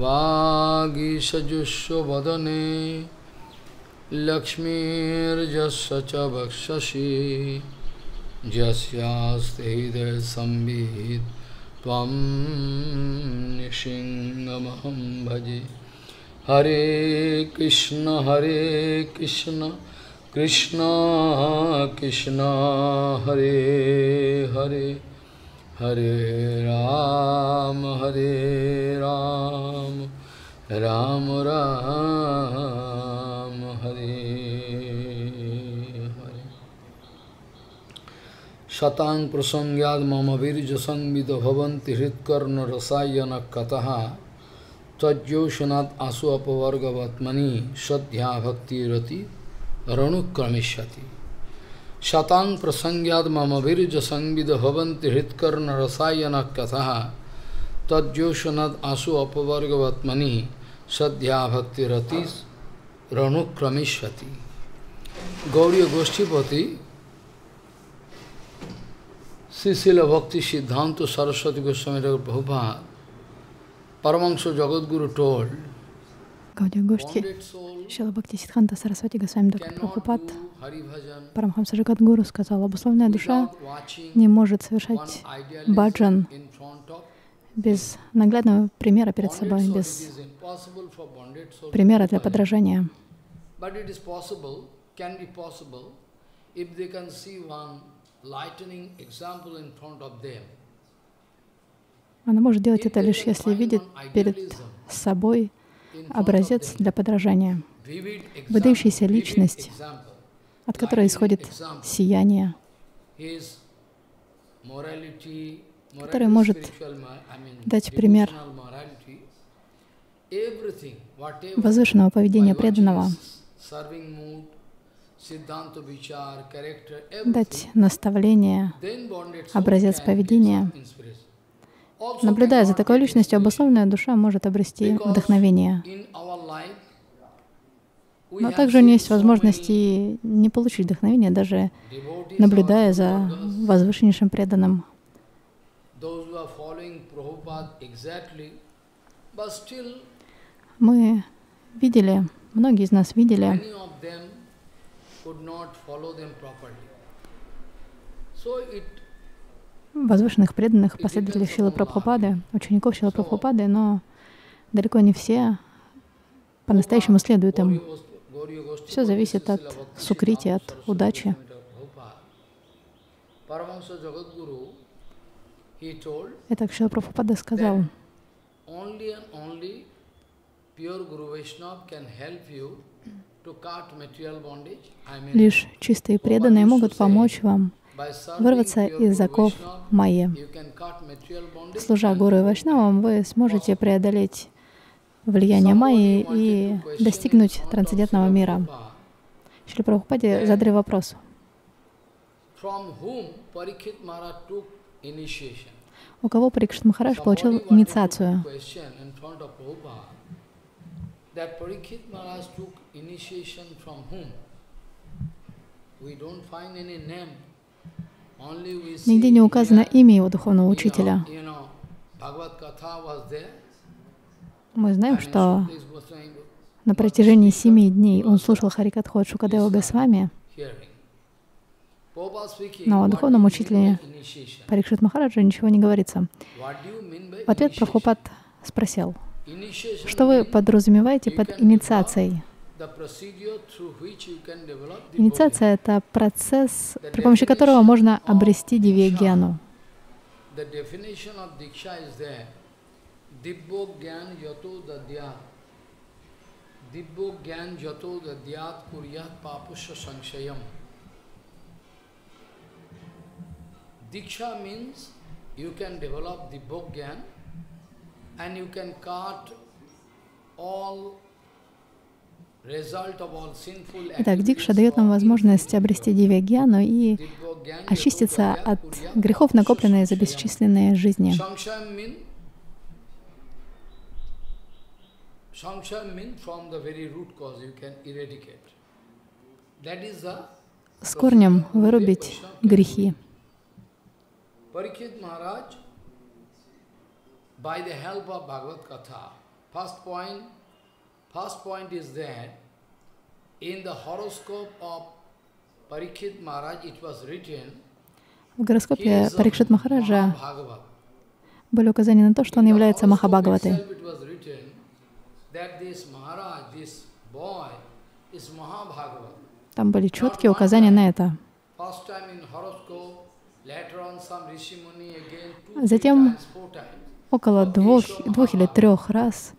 वागीषजुष्व वदने लक्ष्मीर्जस्य च वक्षसि यस्यास्ते हृदयसंवित् त्वं निसिंहमहं भजे। हरे कृष्ण हरे कृष्ण कृष्ण कृष्ण, हरे हरे। হরে রাম হরে রাম রাম রাম হরে হরে শতাং প্রসঙ্গাদ মম বীর্য সংবিত ভবন্তি হৃৎকর্ণ রসায়ন কথা তজ্জৌষণাৎ আশু অপবর্গবৎমনি শ্রদ্ধা ভক্তিরতি রণুক্রমিষ্যতি शतांग प्रसंग्याद मम अभिज संविद भवंत हृतकर्ण रसायन कथा तद्योषनद आसु अपवर्गवत्मनि सद्या भक्ति रति रणुक्रमीष्यति गौरी गोष्ठीपति शिशिल भक्ति सिद्धांत सरस्वती गोस्वामी भोपा Paramhans Jagadguru told Гаудио Гошти, Шила Бхакти Сидханта Сарасвати Госвами Дакар Прабхупат Парамхамса Джагадгуру сказал, обусловленная душа не может совершать баджан без наглядного примера перед собой, без примера для подражания. Она может делать это лишь если видит перед собой образец для подражания, выдающаяся личность, от которой исходит сияние, который может дать пример возвышенного поведения преданного, дать наставление, образец поведения. Наблюдая за такой личностью, обусловленная душа может обрести вдохновение. Но также у нее есть возможность и не получить вдохновение, даже наблюдая за возвышеннейшим преданным. Мы видели, многие из нас видели, возвышенных преданных, последователей Шилы Прабхупады, учеников Шилы Прабхупады, но далеко не все по-настоящему следуют им. Все зависит от сукрити, от удачи. Итак, Шила Прабхупада сказал, лишь чистые преданные могут помочь вам вырваться из оков Майи. Служа Гуру и Вайшнавам, вы сможете преодолеть влияние Майи и достигнуть трансцендентного мира. Шри Прабхупаде задали вопрос. У кого Парикшит Махарадж получил инициацию? Нигде не указано имя его духовного учителя. Мы знаем, что на протяжении семи дней он слушал Харикатху от Шукадева Госвами, но о духовном учителе Парикшит Махараджа ничего не говорится. В ответ Прабхупад спросил, что вы подразумеваете под инициацией? Инициация — это процесс, при помощи которого можно обрести дивьягьяну. Diksha means you can develop Dibbog Gyan and you can cut all Итак, Дикша дает нам возможность обрести дивьягьяну и очиститься от грехов, накопленные за бесчисленные жизни. С корнем вырубить грехи. by the help of Bhagavad Katha, first point, first point is that in the horoscope of Parikshit Maharaj, it was written, в гороскопе Парикшит Махараджа были указания на то, что он является Махабхагаватой. Там были четкие указания на это. Затем около двух, двух или трех раз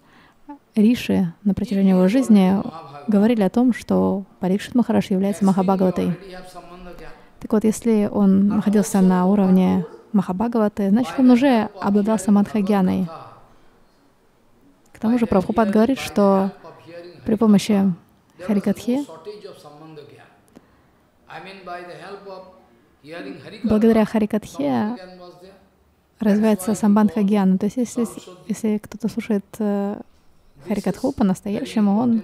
Риши на протяжении его жизни говорили о том, что Парикшит Махараш является Махабхагаватой. Так вот, если он находился на уровне Махабхагаваты, значит, он уже обладал самадхагьяной. К тому же Прабхупад говорит, что при помощи Харикатхи, благодаря Харикатхе развивается самбандхагьяна. То есть если, если кто-то слушает э, Харикатху по-настоящему, он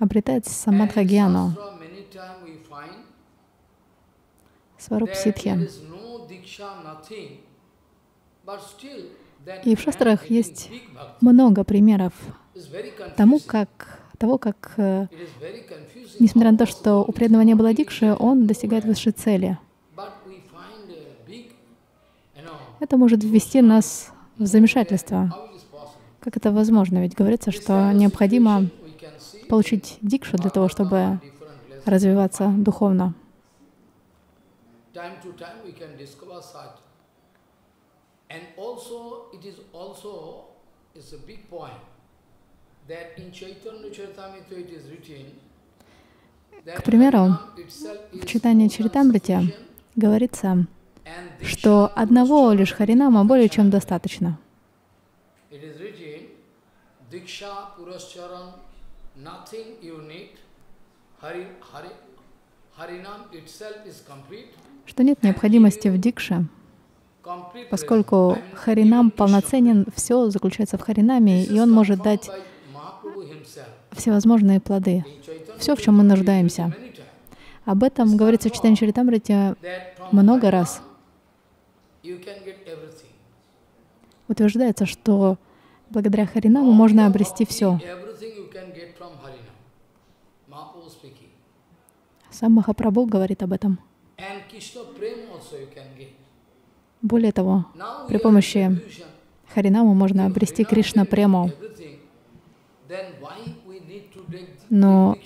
обретает самадхагьяну, сваруб ситхи. И в шастрах есть много примеров тому, как, того, как, э, несмотря на то, что у преданного не было дикши, он достигает высшей цели. Это может ввести нас в замешательство. Как это возможно? Ведь говорится, что необходимо получить дикшу для того, чтобы развиваться духовно. And also, it is also it's a big point that in Chaitanya Charitamrita it is written К примеру, в читании Чаритамрити говорится, что одного лишь Харинама более чем достаточно. Что нет необходимости в дикше, Поскольку Харинам полноценен, все заключается в Харинаме, и он может дать всевозможные плоды, все, в чем мы нуждаемся. Об этом говорится в Читании Чаритамрите много раз. Утверждается, что благодаря Харинаму можно обрести все. Сам Махапрабху говорит об этом. Более того, при помощи Харинаму можно обрести Кришна прему. Но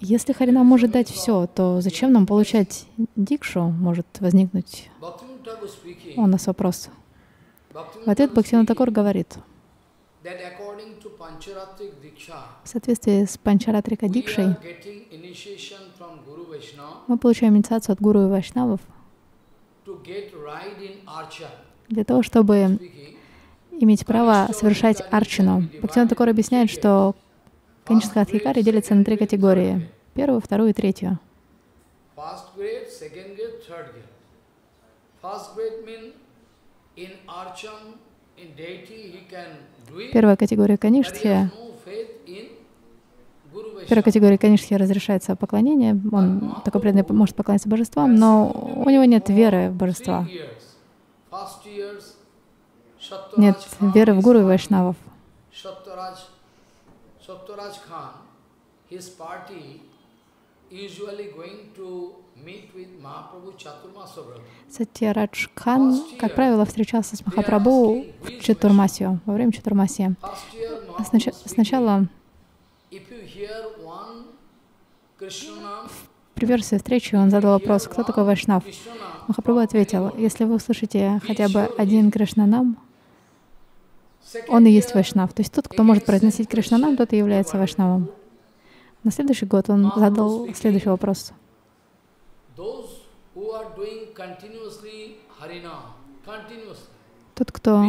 если Харинам может дать все, то зачем нам получать дикшу? Может возникнуть у нас вопрос. В ответ Бхактина Такур говорит, в соответствии с Панчаратрика Дикшей мы получаем инициацию от Гуру и Вайшнавов, для того, чтобы иметь право совершать арчину. Бхактиван Такор объясняет, что Канишка Адхикари делится на три категории. Первую, вторую и третью. Первая категория Каништхи первой категории, конечно, разрешается поклонение. Он такой преданный может поклоняться божествам, но у него нет веры в божества. Нет веры в гуру и вайшнавов. Сатьярадж Хан, как правило, встречался с Махапрабху в Чатурмасию, во время Чатурмасии. Сначала при версии встречи он задал вопрос, кто такой Вайшнав? Махапрабху ответил, если вы услышите хотя бы один Кришнанам, он и есть Вайшнав. То есть тот, кто может произносить Кришнанам, тот и является Вайшнавом. На следующий год он задал следующий вопрос. Тот, кто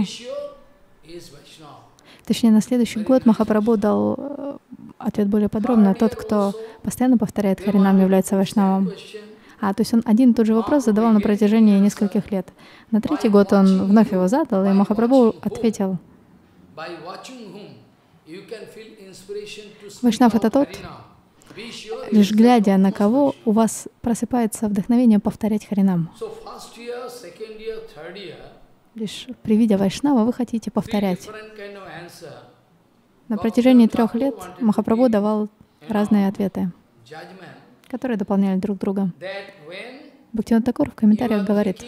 Точнее, на следующий год Махапрабху дал э, ответ более подробно. Тот, кто постоянно повторяет Харинам, является Вайшнавом. А, то есть он один и тот же вопрос задавал на протяжении нескольких лет. На третий год он вновь его задал, и Махапрабху ответил, Вайшнав — это тот, лишь глядя на кого у вас просыпается вдохновение повторять Харинам. Лишь при виде Вайшнава вы хотите повторять. На протяжении трех лет Махапрабху давал разные ответы, которые дополняли друг друга. Бхактивинод Такур в комментариях говорит,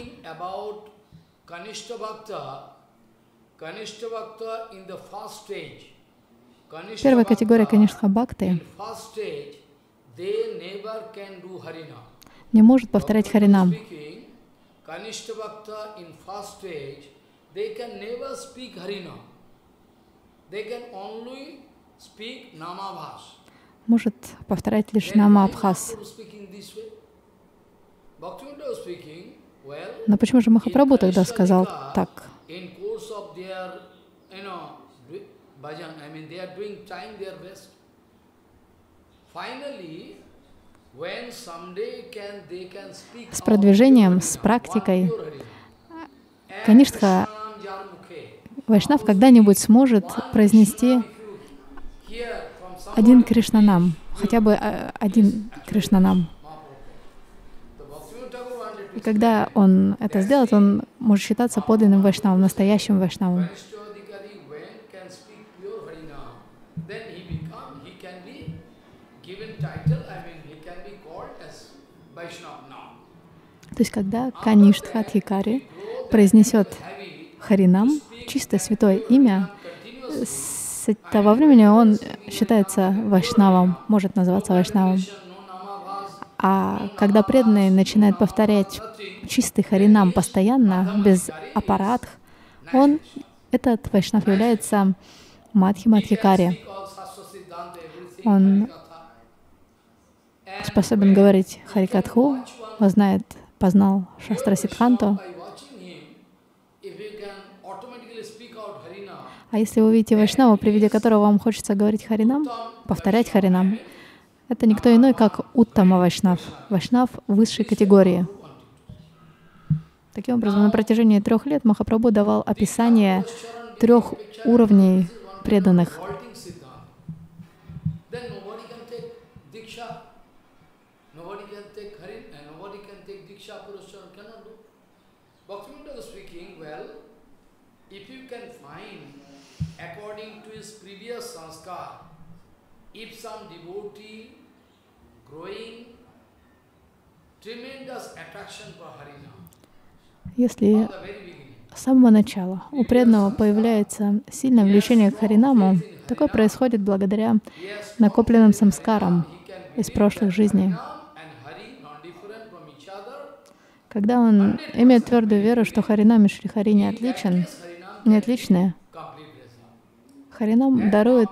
Первая категория Каништха Бхакты не может повторять Харинам. Может повторять лишь Нама Абхаз. Но почему же Махапрабху тогда сказал так? С продвижением, с практикой, Каништха Вайшнав когда-нибудь сможет произнести один Кришнанам, хотя бы э, один Кришнанам. И когда он это сделает, он может считаться подлинным вайшнавом, настоящим вайшнавом. То есть, когда Каништха Тхикари произнесет Харинам, чистое святое имя, с того времени он считается вайшнавом, может называться вайшнавом. А когда преданный начинает повторять чистый харинам постоянно, без аппаратов, он, этот вайшнав является Мадхи Мадхикари. Он способен говорить Харикатху, он знает, познал Шастра Сидханту. А если вы видите Вайшнава, при виде которого вам хочется говорить Харинам, повторять Харинам, это никто иной, как Уттама Вайшнав, Вайшнав высшей категории. Таким образом, на протяжении трех лет Махапрабху давал описание трех уровней преданных. Если с самого начала у преданного появляется сильное влечение к Харинаму, такое происходит благодаря накопленным самскарам из прошлых жизней. Когда он имеет твердую веру, что Харинам и не отличен, не отличные, Харинам дарует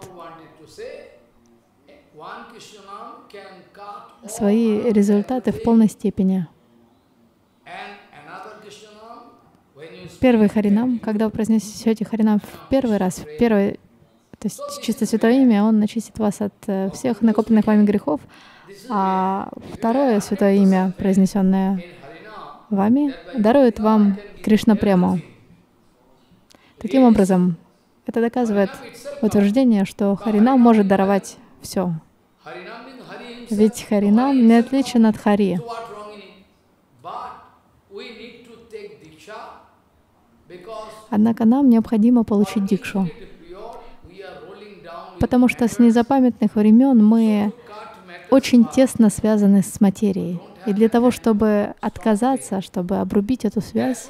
свои результаты в полной степени. Первый Харинам, когда вы произнесете Харинам в первый раз, в первый, то есть чисто святое имя, он очистит вас от э, всех накопленных вами грехов, а второе святое имя, произнесенное вами, дарует вам Кришна прямо. Таким образом, это доказывает утверждение, что Харинам может даровать все. Ведь Харинам не отличен от Хари. Однако нам необходимо получить дикшу, потому что с незапамятных времен мы очень тесно связаны с материей. И для того, чтобы отказаться, чтобы обрубить эту связь,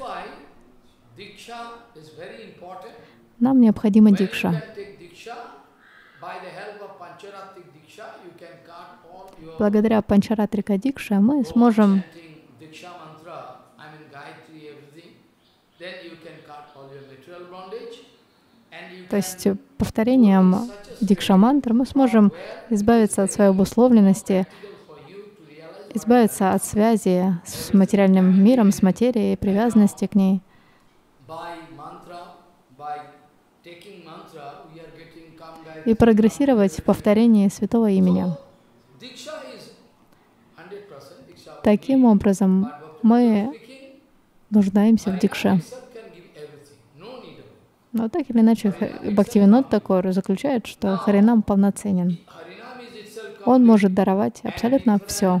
нам необходима дикша. Благодаря Панчаратрика Дикше мы сможем то есть повторением дикша мантры мы сможем избавиться от своей обусловленности, избавиться от связи с материальным миром, с материей, привязанности к ней. И прогрессировать в повторении святого имени. Таким образом, мы нуждаемся в дикше. Но так или иначе, Бхактивинод такой заключает, что Харинам полноценен. Он может даровать абсолютно все.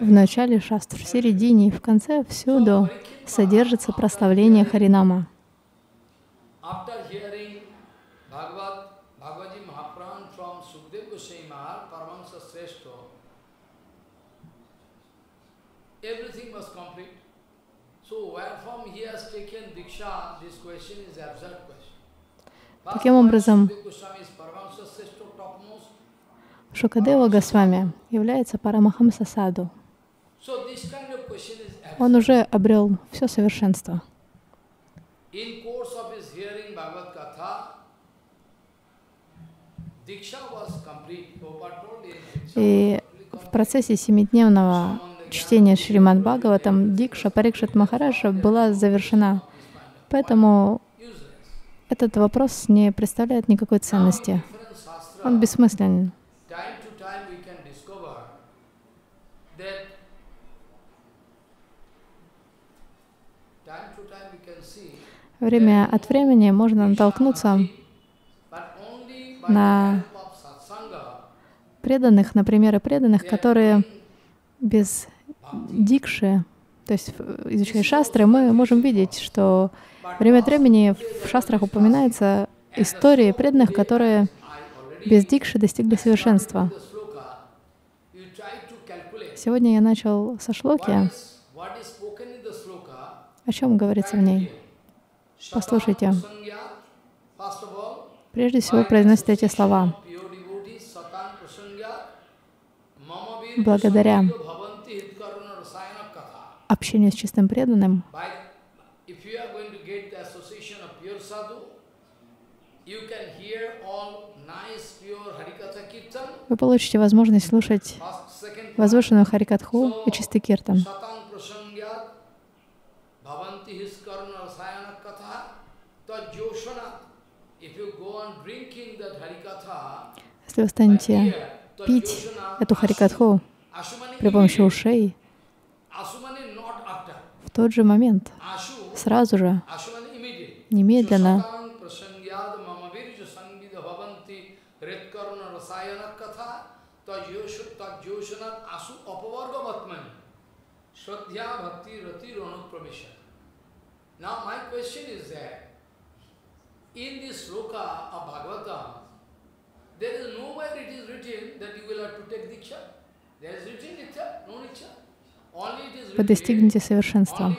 в начале шастр, в середине и в конце всюду содержится прославление Харинама. Таким образом, Шукадева Госвами является Парамахамса Саду. Он уже обрел все совершенство. И в процессе семидневного чтения Шримад Бхагаватам Дикша Парикшат Махараджа была завершена. Поэтому этот вопрос не представляет никакой ценности. Он бессмысленен. Время от времени можно натолкнуться на преданных, на примеры преданных, которые без дикши, то есть изучая шастры, мы можем видеть, что время от времени в шастрах упоминаются истории преданных, которые без дикши достигли совершенства. Сегодня я начал со шлоки. О чем говорится в ней? Послушайте. Прежде всего произносят эти слова. Благодаря общению с чистым преданным, вы получите возможность слушать возвышенную Харикатху и чистый киртан. Если вы станете пить эту Харикатху при помощи ушей, в тот же момент, сразу же, немедленно, Now my question is that in this sloka of Bhagavatam, there is nowhere it is written that you will have to take diksha. There is written diksha, no diksha. Вы достигнете совершенства.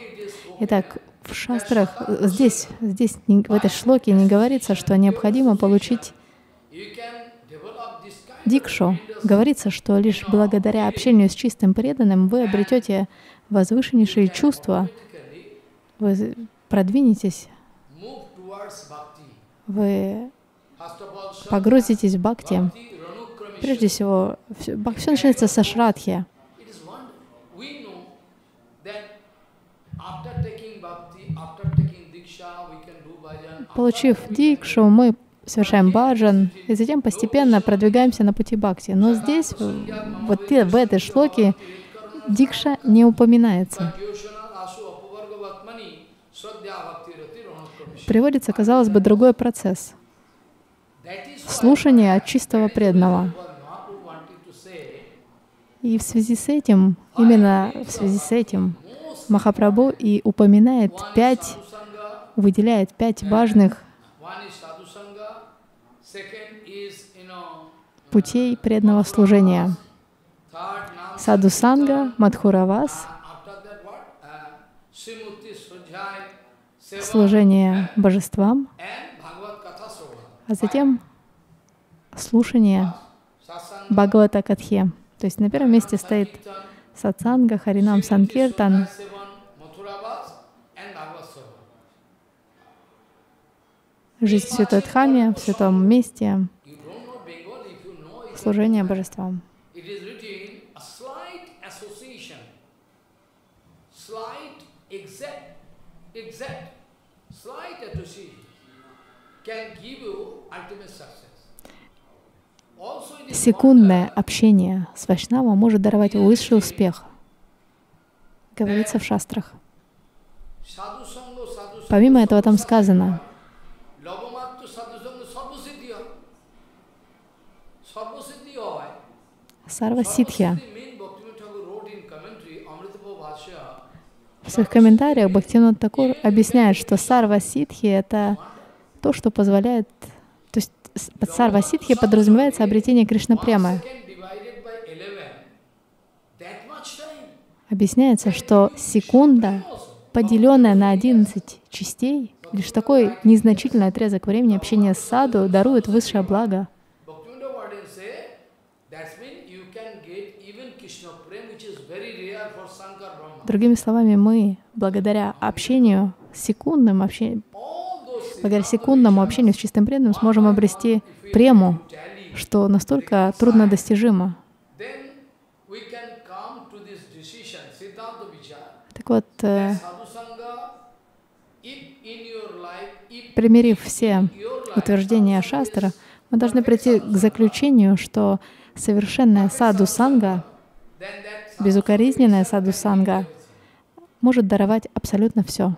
Итак, в шастрах, здесь, здесь в этой шлоке не говорится, что необходимо получить дикшу. Говорится, что лишь благодаря общению с чистым преданным вы обретете возвышеннейшие чувства, вы продвинетесь вы погрузитесь в бхакти. Прежде всего, все, все начинается со шрадхи. Получив дикшу, мы совершаем баджан, и затем постепенно продвигаемся на пути бхакти. Но здесь, вот в этой шлоке, дикша не упоминается приводится, казалось бы, другой процесс. Слушание от чистого преданного. И в связи с этим, именно в связи с этим, Махапрабху и упоминает пять, выделяет пять важных путей преданного служения. Садусанга, Мадхуравас, служение божествам, а затем слушание Бхагавата Катхе. То есть на первом месте стоит сатсанга, харинам, санкиртан, жизнь в Святой Дхаме, в святом месте, служение божествам. Секундное общение с Вайшнава может даровать высший успех. Говорится в шастрах. Помимо этого там сказано, Сарва Ситхия. В своих комментариях Бхактинат Такур объясняет, что Сарва Ситхи — это то, что позволяет... То есть под Сарва Ситхи подразумевается обретение Кришна прямо. Объясняется, что секунда, поделенная на 11 частей, лишь такой незначительный отрезок времени общения с саду дарует высшее благо — Другими словами, мы благодаря общению, секундным общению, благодаря секундному общению с чистым преданным сможем обрести прему, что настолько труднодостижимо. Так вот, э, примирив все утверждения Шастра, мы должны прийти к заключению, что совершенная саду-санга, безукоризненная саду-санга может даровать абсолютно все.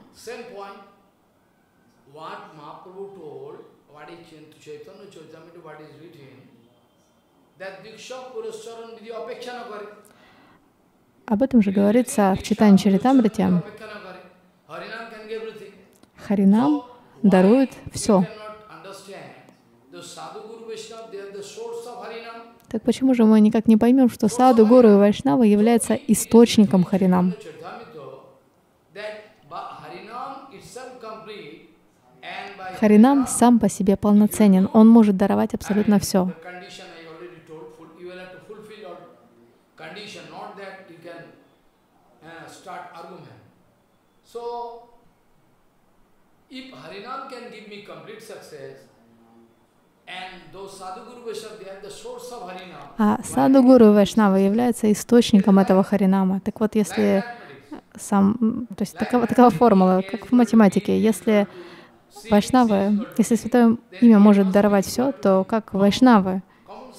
Об этом же говорится в читании Чаритамрите. Харинам дарует все. Так почему же мы никак не поймем, что Саду, Гуру и Вайшнава являются источником Харинам? Харинам сам по себе полноценен, он может даровать абсолютно все. А саду гуру и вайшнава являются источником этого харинама. Так вот, если сам, то есть такова, такова формула, как в математике, если Вайшнавы, если Святое Имя может даровать все, то как Вайшнавы,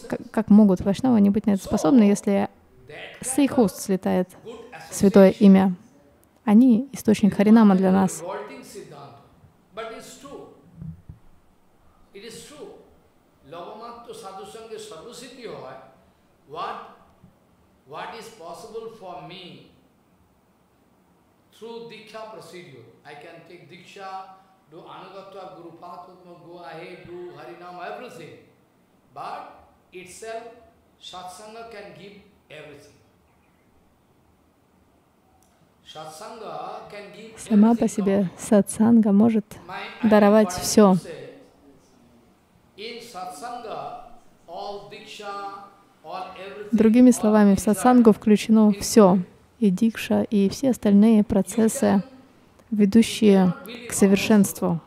как, как могут Вайшнавы не быть на это способны, если с их уст слетает Святое Имя? Они источник Харинама для нас. through Diksha procedure. I can take Diksha do Anugatva, Guru Patma, go ahead, do Harinam, everything. But itself, Satsanga can give everything. Сама по себе сатсанга может даровать все. Другими словами, в сатсангу включено все, и дикша, и все остальные процессы ведущие к совершенству.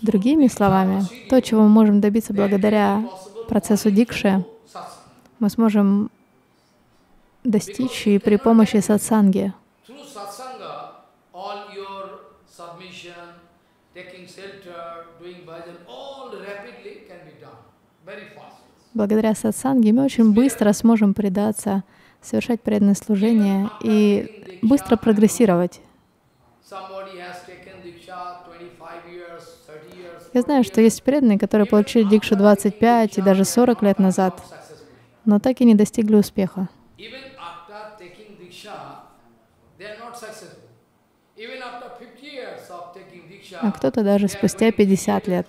Другими словами, то, чего мы можем добиться благодаря процессу дикши, мы сможем достичь и при помощи сатсанги. Благодаря сатсанге мы очень быстро сможем предаться, совершать преданное служение и быстро прогрессировать. Я знаю, что есть преданные, которые получили дикшу 25 и даже 40 лет назад, но так и не достигли успеха. А кто-то даже спустя 50 лет.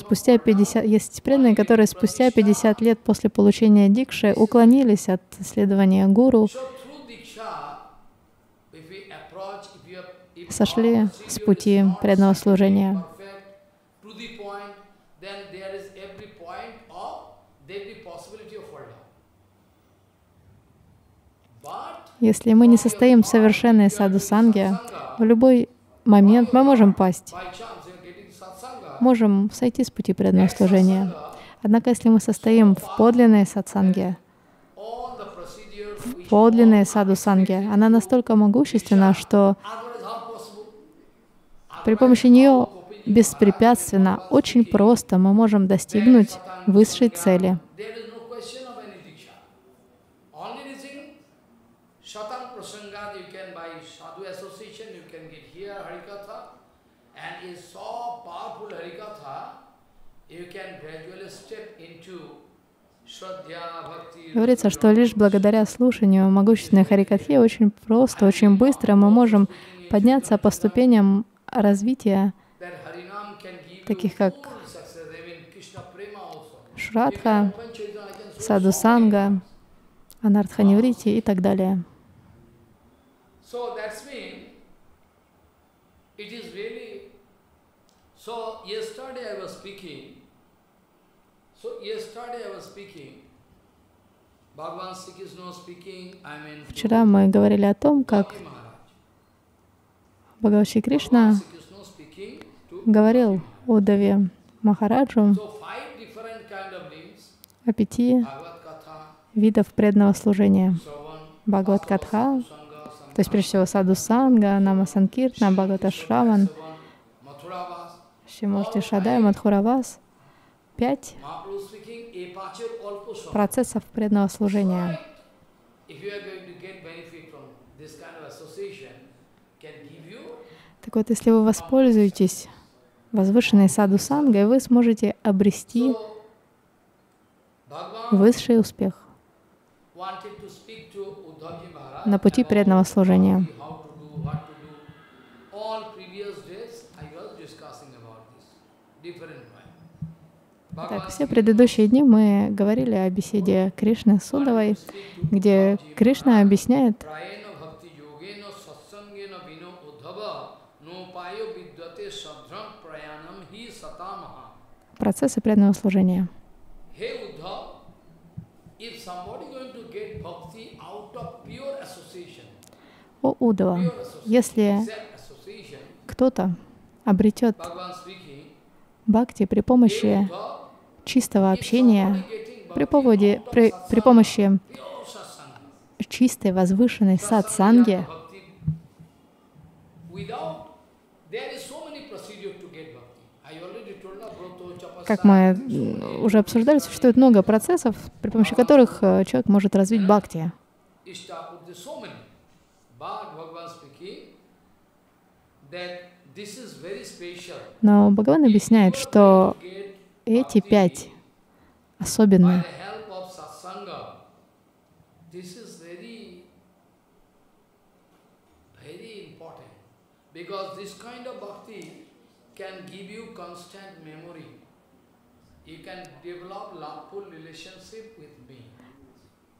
Спустя 50, есть преданные, которые спустя 50 лет после получения дикши уклонились от следования гуру, сошли с пути преданного служения. Если мы не состоим в совершенной саду-санге, в любой момент мы можем пасть, можем сойти с пути преданного служения. Однако, если мы состоим в подлинной сатсанге, в подлинной саду-санге, она настолько могущественна, что при помощи нее беспрепятственно, очень просто мы можем достигнуть высшей цели. Говорится, что лишь благодаря слушанию могущественной Харикатхи очень просто, очень быстро мы можем подняться по ступеням развития, таких как Шрадха, Садусанга, Анардханиврити и так далее. So yesterday I was speaking. So yesterday I was speaking. Вчера мы говорили о том, как Бхагаваши Кришна говорил Удаве Махараджу о пяти видов преданного служения. Бхагават Катха, то есть прежде всего Саду Санга, Нама Санкиртна, Бхагавата Шраван, Шимурти Шадай, Мадхуравас. Пять процессов преданного служения. Так вот, если вы воспользуетесь возвышенной саду сангой, вы сможете обрести высший успех на пути преданного служения. Так, все предыдущие дни мы говорили о беседе Кришны с Судовой, где Кришна объясняет процессы преданного служения. О Удова, если кто-то обретет бхакти при помощи чистого общения, при, поводе, при, при помощи чистой, возвышенной сатсанги, как мы уже обсуждали, существует много процессов, при помощи которых э, человек может развить бхакти. Но Бхагаван объясняет, что эти пять особенные. Because this kind of bhakti can give you constant memory. You can develop loveful relationship with me.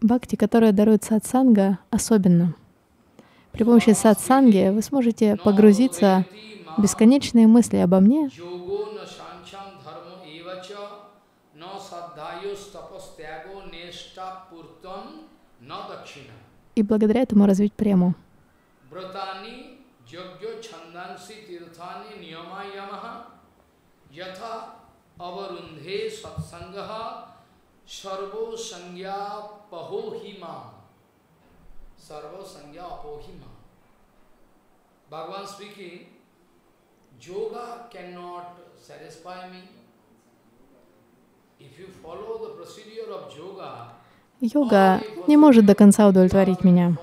Бхакти, которая дарует сатсанга, особенно. При помощи сатсанги вы сможете погрузиться в бесконечные мысли обо мне, и благодаря этому развить прему. Sarvo Sangya Pahohima. Sarvo Sangya Apohima. Bhagavan speaking, yoga cannot satisfy me. If you follow the procedure of yoga, Йога не может до конца удовлетворить меня.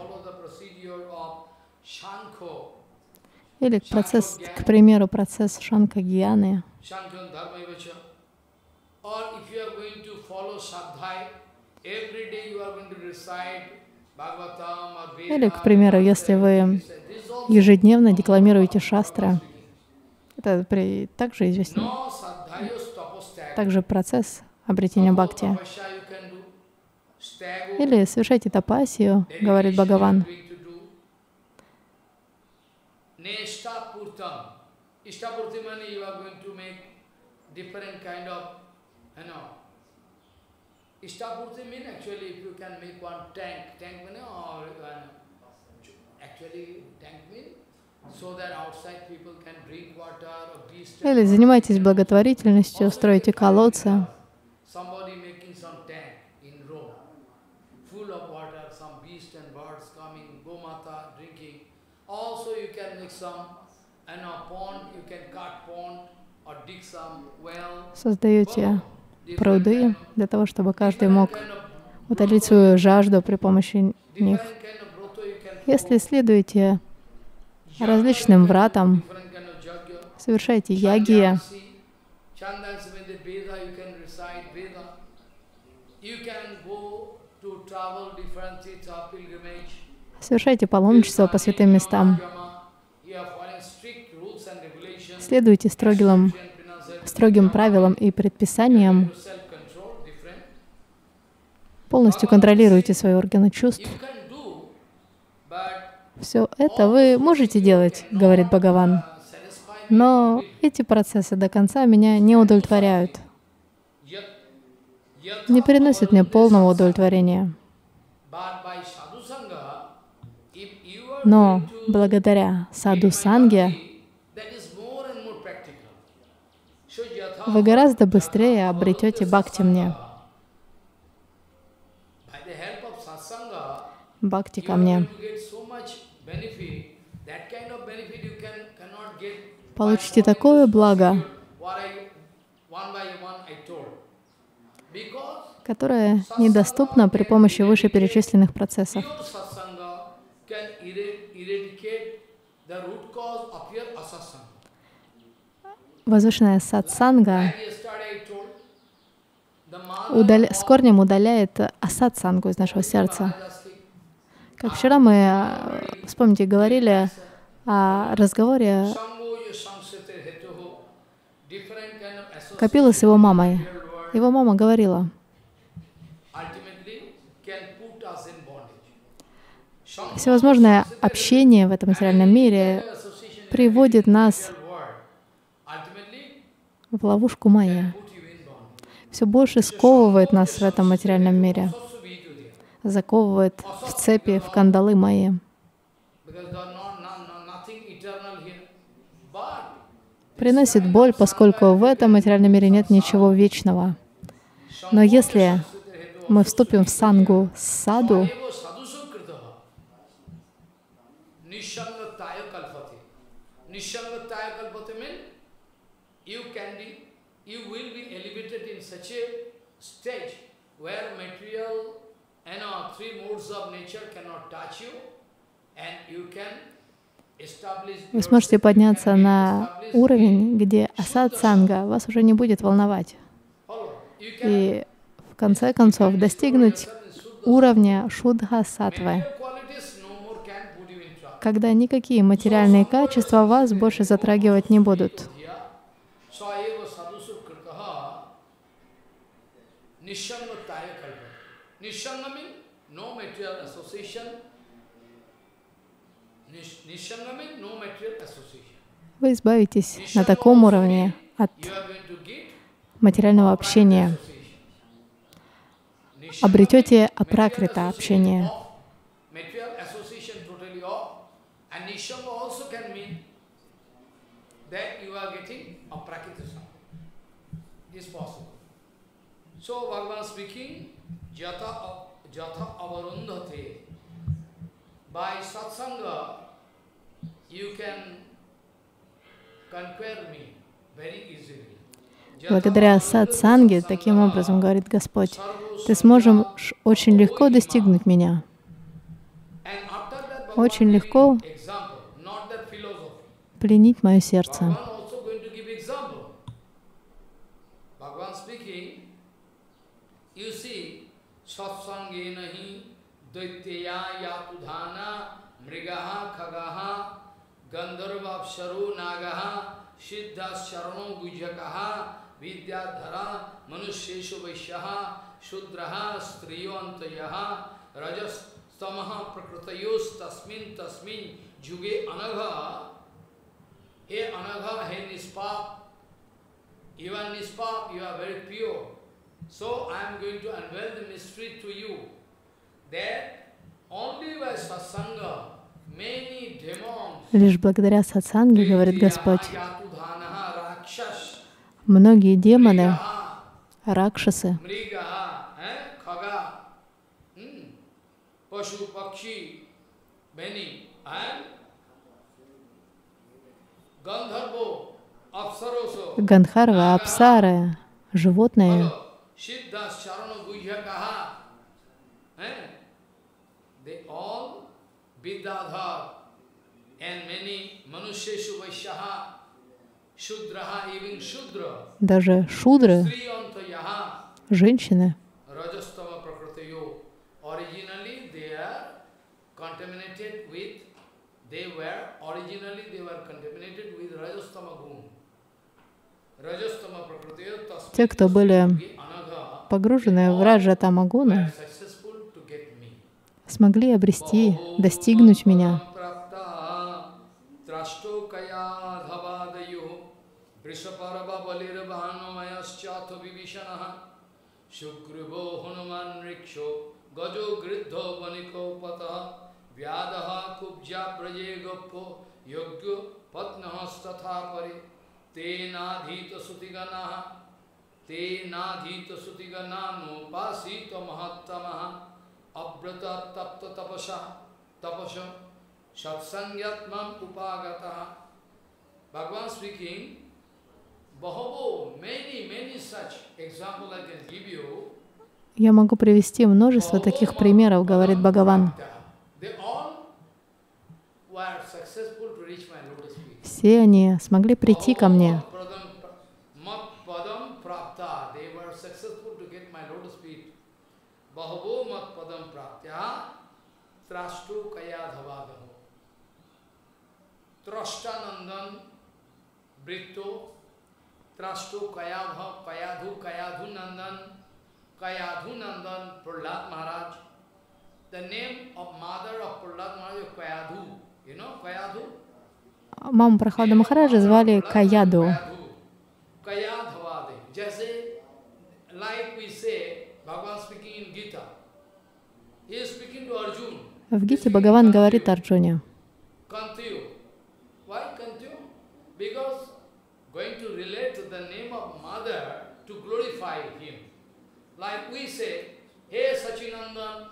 Или процесс, к примеру, процесс шанка-гьяны. Или, к примеру, если вы ежедневно декламируете шастры. Это при, также известен. Также процесс обретения бхакти. Или совершайте тапасию, говорит Бхагаван. Ishtapurti money you are going to make different kind of, you know, Ishtapurti mean actually if you can make one tank, tank mean or uh, actually tank mean Или занимайтесь благотворительностью, строите колодцы. Создаете пруды для того, чтобы каждый мог утолить свою жажду при помощи них. Если следуете различным вратам, совершайте яги, совершайте паломничество по святым местам, следуйте строгим, строгим правилам и предписаниям, полностью контролируйте свои органы чувств. Все это вы можете делать, говорит Бхагаван, но эти процессы до конца меня не удовлетворяют, не приносят мне полного удовлетворения. Но благодаря саду санге вы гораздо быстрее обретете бхакти мне. Бхакти ко мне. Получите такое благо, которое недоступно при помощи вышеперечисленных процессов. Возвышенная сатсанга удаля... с корнем удаляет асатсангу из нашего сердца. Как вчера мы, вспомните, говорили о разговоре Капила с его мамой. Его мама говорила, всевозможное общение в этом материальном мире приводит нас в ловушку майя. Все больше сковывает нас в этом материальном мире, заковывает в цепи, в кандалы майи. приносит боль, поскольку в этом материальном мире нет ничего вечного. Но если мы вступим в сангу саду, where material and uh, three modes of nature cannot touch you, and you can вы сможете подняться на уровень, где асад санга вас уже не будет волновать. И в конце концов достигнуть уровня шудха сатвы, когда никакие материальные качества вас больше затрагивать не будут. Nishanga means no material association, вы избавитесь на таком уровне от материального общения. Обретете апракрита общение. So Bhagavan speaking, jata, Благодаря сатсанге, таким образом, говорит Господь, ты сможешь очень легко достигнуть меня. Очень легко пленить мое сердце. ये नहीं दैत्यया या पुधाना मृग, खगा गंधर्वापरो नाग सिद्धाशरण गुजक, विद्याधरा मनुष्यु वैश्य, शूद्र स्त्रीयंत रजस्तम प्रकृतस्तस्मिन तस्मिन अनघ। हे अनघ, हे निष्पाप युवा निष्पाप युवा very pure So I am going to unveil the mystery to you that only by satsanga Лишь благодаря сатсанге, говорит Господь, многие демоны, ракшасы, Гандхарвы, Апсары, животные, they all Vidyadhar and many Manusheshu Vaishyaha, Shudraha, even Shudra, даже шудры, женщины, they were, originally they were contaminated with Rajastama Gun. Те, кто были погружены в Раджа Тамагуна, смогли обрести, достигнуть меня. Pare Te Nadhita Sutiganaha Te nadhita sutigana no pasita mahattamaha abrata tapta tapasha tapasha satsangyatmam upagataha. Bhagavan speaking, Bahavo, many, many such example I can give you. Я могу привести множество таких примеров, говорит Бхагаван. Все они смогли прийти ко мне. Trastu Kaya Dhavadaho. Trashtanandan Britto, Trastu Kayadha, Kayadhu, Kayadhu Nandan, Kayadhu Nandan, Prahlad Maharaj. The name of mother of Prahlad Maharaj is Kayadhu. You know Kayadhu? Маму Прохлада Махараджа звали Каяду. Kayadhavade. Jैसे, like we say, Bhagavan speaking in Gita, he is speaking to Arjuna. В Гите Бхагаван говорит Арджуне, Like we say, hey Sachinandan,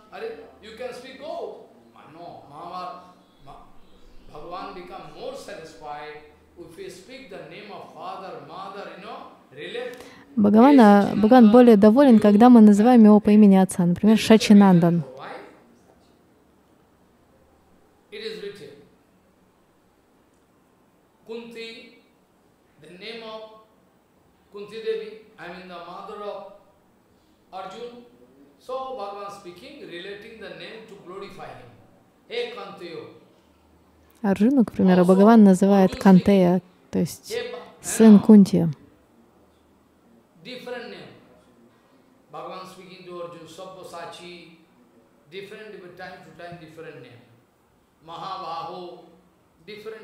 you can speak, go. No, Mama, Bhagavan become more satisfied if we speak the name of father, mother, you know, relate. Бхагавана, Бхагаван более доволен, когда мы называем его по имени отца, например, Шачинандан. Арджуну, к примеру, Бхагаван называет Кантея, то есть сын Кунти. different,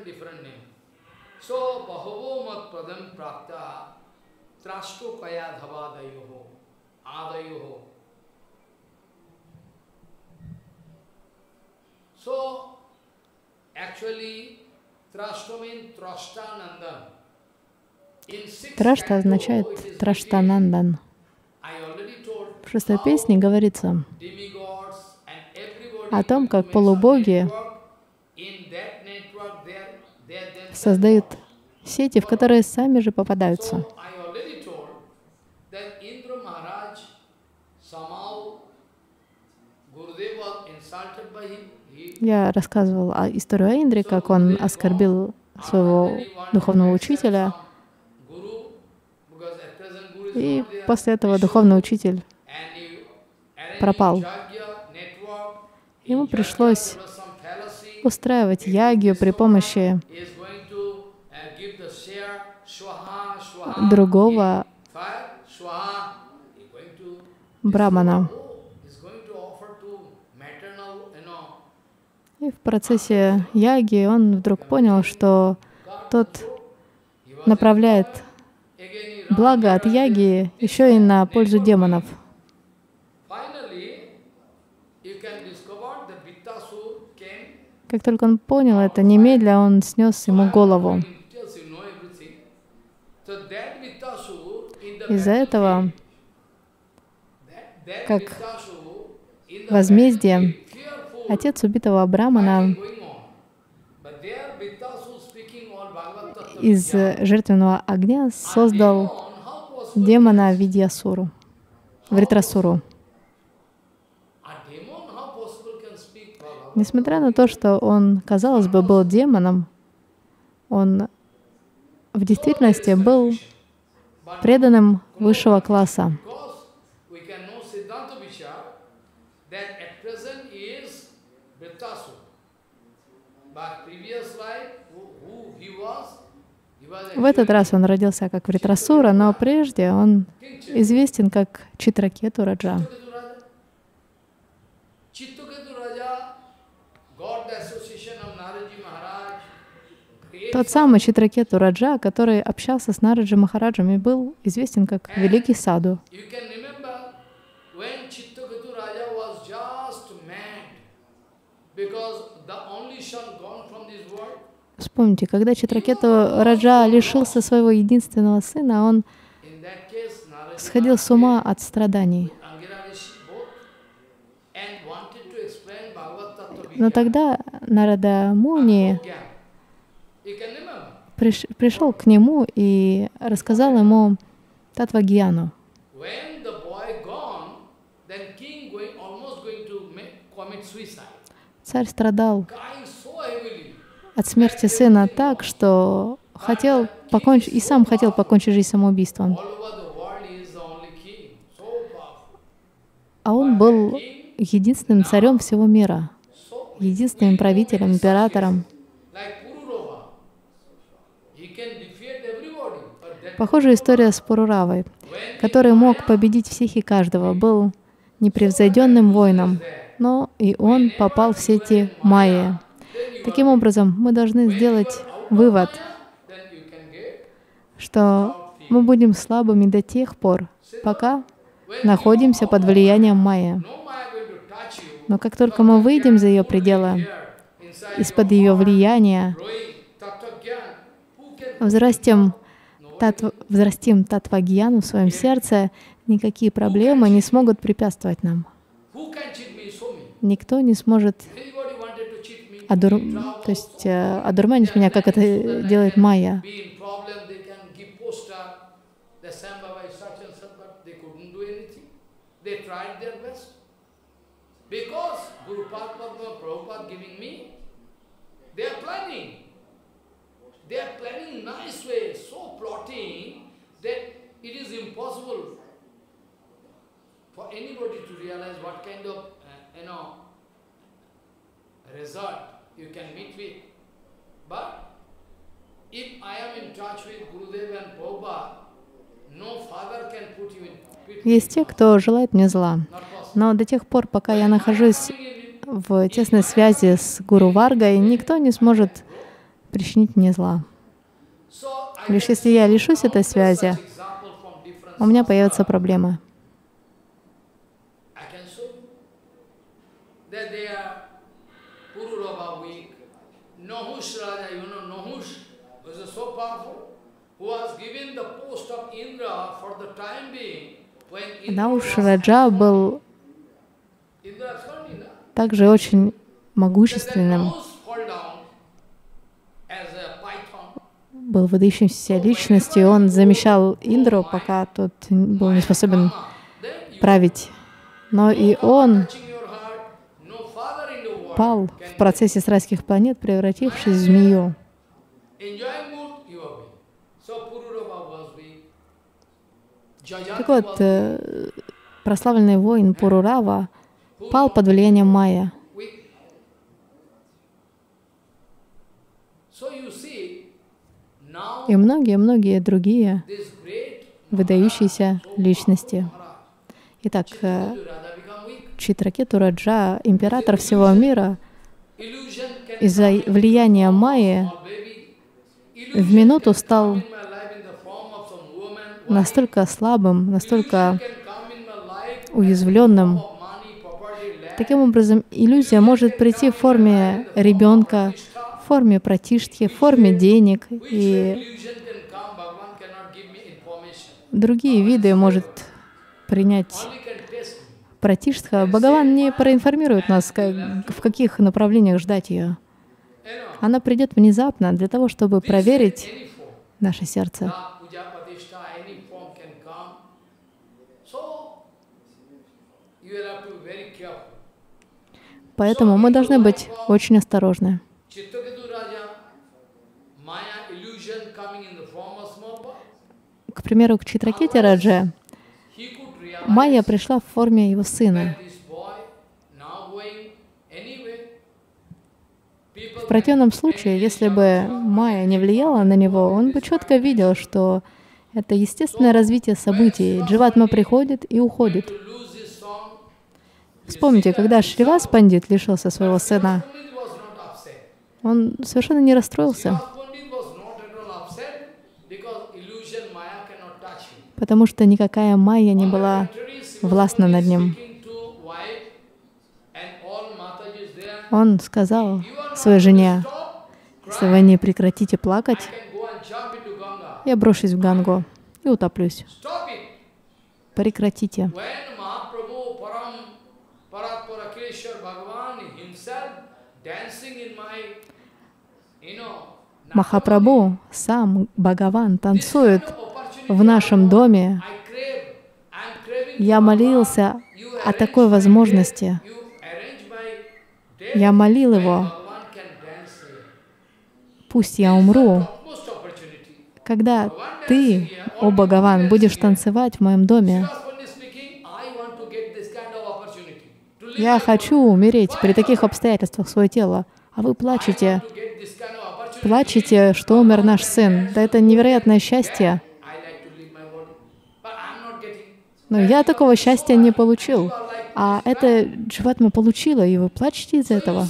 different name. So, Bahavo Mat Pradam Prakta Trasto Kaya Dhavadayoho Adayoho So, actually, Trasto means Trashtanandan. Трашта означает Траштанандан. В шестой песне говорится о том, как полубоги создают сети, в которые сами же попадаются. Я рассказывал о историю о Индре, как он оскорбил своего духовного учителя. И после этого духовный учитель пропал. Ему пришлось устраивать ягию при помощи другого брамана. И в процессе яги он вдруг понял, что тот направляет благо от яги еще и на пользу демонов. Как только он понял это, немедля он снес ему голову. Из-за этого, как возмездие, отец убитого Брамана из жертвенного огня создал демона Видьясуру, Вритрасуру. Несмотря на то, что он, казалось бы, был демоном, он в действительности был преданным высшего класса. В этот раз он родился как Вритрасура, но прежде он известен как Читракету Раджа. Тот самый Читракету Раджа, который общался с Нараджи Махараджем и был известен как Великий Саду. Вспомните, когда Читракету Раджа лишился своего единственного сына, он сходил с ума от страданий. Но тогда Нарада Муни приш, пришел к нему и рассказал ему Татвагьяну. Царь страдал от смерти сына так, что хотел покончить, и сам хотел покончить жизнь самоубийством. А он был единственным царем всего мира, единственным правителем, императором. Похожая история с Пуруравой, который мог победить всех и каждого, был непревзойденным воином, но и он попал в сети Майя. Таким образом, мы должны сделать вывод, что мы будем слабыми до тех пор, пока находимся под влиянием Майя. Но как только мы выйдем за ее пределы, из-под ее влияния, взрастем, татв, взрастим татвагьяну в своем сердце, никакие проблемы не смогут препятствовать нам. Никто не сможет одур... то есть, э, одурманить меня, как это делает Майя. Because Guru Padma Prabhupada giving me, they are planning. They are planning nice way, so plotting that it is impossible for anybody to realize what kind of, uh, you know, result you can meet with. But if I am in touch with Gurudev and Prabhupada, no father can put you in Есть те, кто желает мне зла. Но до тех пор, пока я нахожусь в тесной связи с Гуру Варгой, никто не сможет причинить мне зла. Лишь если я лишусь этой связи, у меня появятся проблемы. Науш Раджа был также очень могущественным, был выдающимся личностью, он замещал Индру, пока тот был не способен править. Но и он пал в процессе срайских планет, превратившись в змею. Так вот, э, прославленный воин Пурурава пал под влиянием Майя. И многие-многие другие выдающиеся личности. Итак, э, Читракету Раджа, император всего мира, из-за влияния Майи в минуту стал настолько слабым, настолько уязвленным. Таким образом, иллюзия может прийти в форме ребенка, форме пратиштхи, в форме денег, и другие виды может принять пратиштха. Бхагаван не проинформирует нас, в каких направлениях ждать ее. Она придет внезапно для того, чтобы проверить наше сердце. Поэтому мы должны быть очень осторожны. Примеру, к Читракете Радже Майя пришла в форме его сына. В противном случае, если бы Майя не влияла на него, он бы четко видел, что это естественное развитие событий. Дживатма приходит и уходит. Вспомните, когда Шривас Пандит лишился своего сына, он совершенно не расстроился, потому что никакая майя не была властна над ним. Он сказал своей жене, если вы не прекратите плакать, я брошусь в Гангу и утоплюсь. Прекратите. Махапрабху, сам Бхагаван, танцует в нашем доме. Я молился о такой возможности. Я молил его, пусть я умру. Когда ты, о Бхагаван, будешь танцевать в моем доме, я хочу умереть при таких обстоятельствах свое тело, а вы плачете, плачете, что умер наш сын. Да это невероятное счастье. Но я такого счастья не получил. А это Дживатма получила, и вы плачете из-за этого.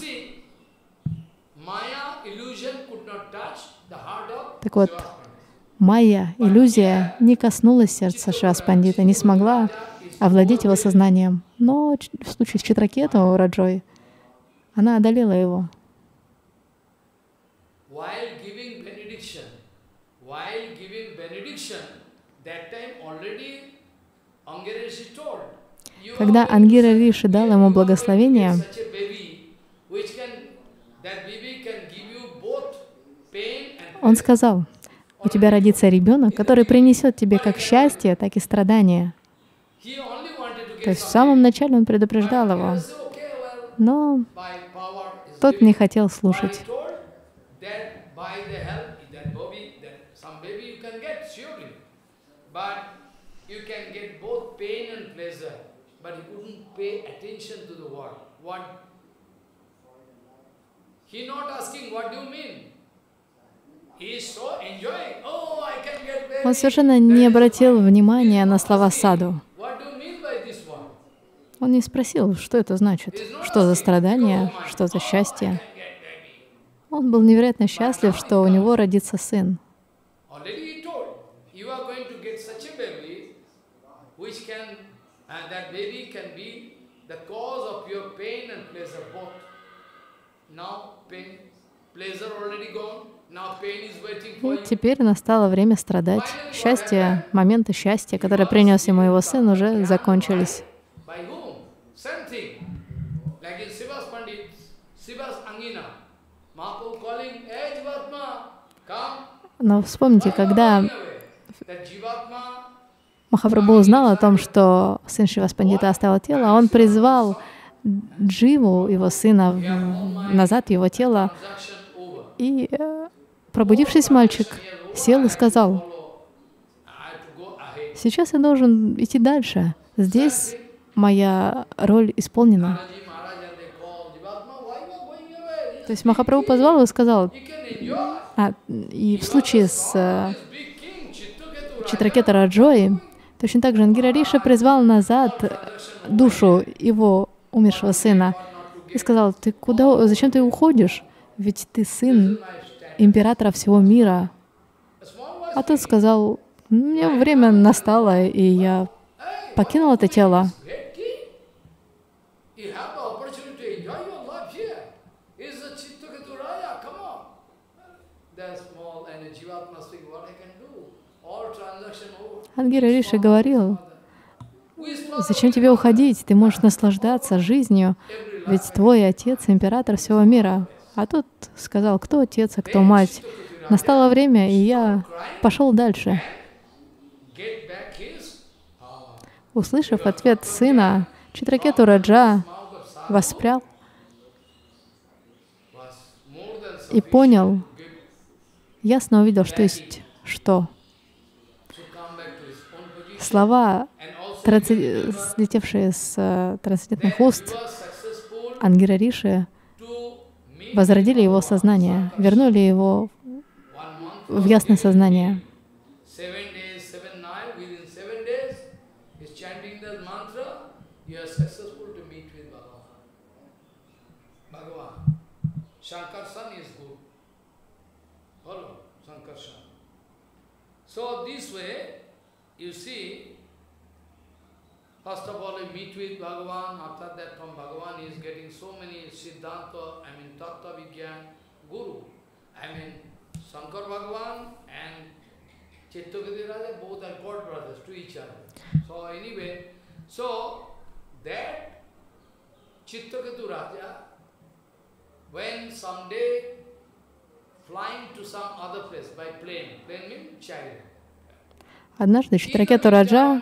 Так вот, майя, иллюзия, не коснулась сердца Шиваспандита, не смогла овладеть его сознанием. Но в случае с Читракетом Раджой она одолела его. Когда Ангира Риши дал ему благословение, он сказал, у тебя родится ребенок, который принесет тебе как счастье, так и страдания. То есть в самом начале он предупреждал его, но тот не хотел слушать. Oh, он совершенно не обратил внимания на слова саду. Он не спросил, что это значит, что за страдание, что за счастье. Он был невероятно счастлив, что у него родится сын. И теперь настало время страдать. Счастье, моменты счастья, которые принес ему его сын, уже закончились. Но вспомните, когда Махапрабху узнал о том, что сын Шиваспандита оставил тело, он призвал Дживу, его сына, назад его тело. И э, пробудившись мальчик сел и сказал, сейчас я должен идти дальше. Здесь моя роль исполнена. То есть Махапрабху позвал его и сказал, а, и в случае с э, Читракета Раджой, точно так же Ангира Риша призвал назад душу его умершего сына и сказал, ты куда, зачем ты уходишь? Ведь ты сын императора всего мира. А тот сказал, мне время настало, и я покинул это тело. Ангира Риши говорил, зачем тебе уходить? Ты можешь наслаждаться жизнью, ведь твой отец — император всего мира. А тот сказал, кто отец, а кто мать. Настало время, и я пошел дальше. Услышав ответ сына, Читракету Раджа воспрял и понял, ясно увидел, что есть что. Слова, слетевшие с э, трансцендентных уст Ангира Риши, возродили его сознание, вернули его в ясное сознание. So this way, you see, first of all, you meet with Bhagavan, after that from Bhagavan he is getting so many Siddhanta, I mean Tattva Vigyan, Guru. I mean, Shankar Bhagavan and Chittagati Raja, both are God brothers to each other. So anyway, so that Chittagatu Raja, when someday Однажды Читракету Раджа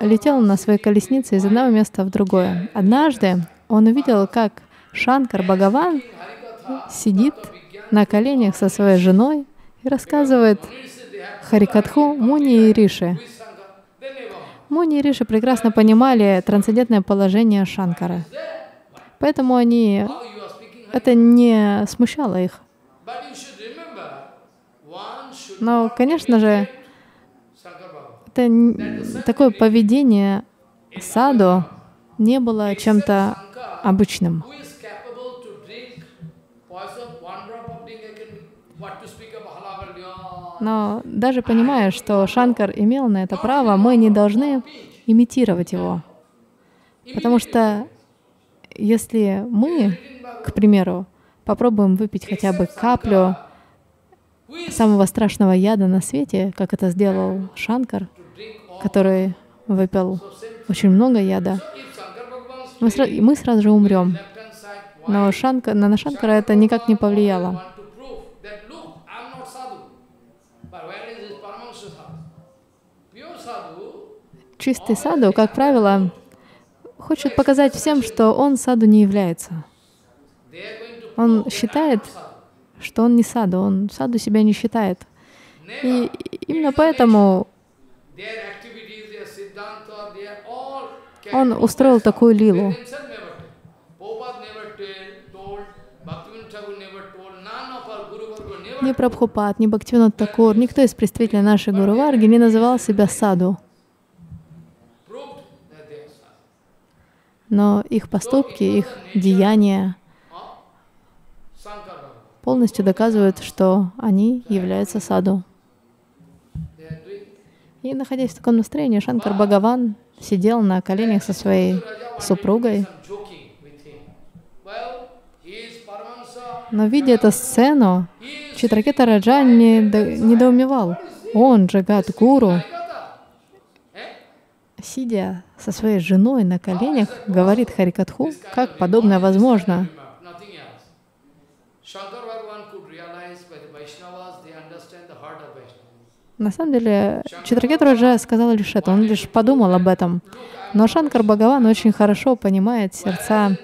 летел на своей колеснице из одного места в другое. Однажды он увидел, как Шанкар Бхагаван сидит на коленях со своей женой и рассказывает Харикатху Муни и Риши. Муни и Риши прекрасно понимали трансцендентное положение Шанкара. Поэтому они это не смущало их. Но, конечно же, это такое поведение саду не было чем-то обычным. Но даже понимая, что Шанкар имел на это право, мы не должны имитировать его. Потому что если мы к примеру, попробуем выпить хотя бы каплю самого страшного яда на свете, как это сделал Шанкар, который выпил очень много яда, мы, сра мы сразу же умрем. Но Шанка, на Шанкара это никак не повлияло. Чистый саду, как правило, хочет показать всем, что он саду не является. Он считает, что он не саду, он саду себя не считает. И именно поэтому он устроил такую лилу. Ни Прабхупад, ни Бхактивинод Такур, никто из представителей нашей Гуру Варги не называл себя саду. Но их поступки, их деяния полностью доказывают, что они являются саду. И находясь в таком настроении, Шанкар Бхагаван сидел на коленях со своей супругой. Но видя эту сцену, Читракета Раджа не недоумевал. Он же Гуру, сидя со своей женой на коленях, говорит Харикатху, как подобное возможно. На самом деле, Читракетра уже сказал лишь это, он лишь подумал об этом. Но Шанкар Бхагаван очень хорошо понимает сердца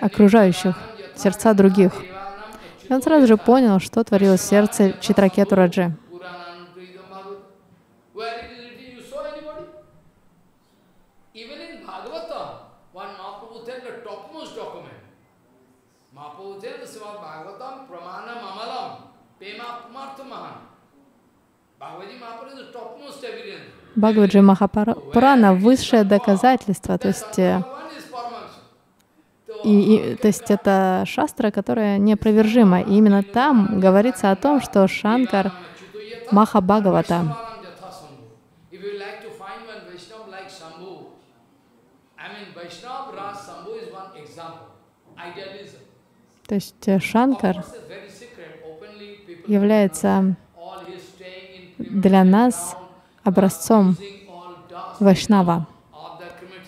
окружающих, сердца других. И он сразу же понял, что творилось в сердце Читракету Раджи. Бхагаваджи Махапурана — высшее доказательство, то есть, э, и, и, то есть это шастра, которая неопровержима. И именно там говорится о том, что Шанкар Маха Бхагавата. То есть э, Шанкар является для нас образцом Вайшнава.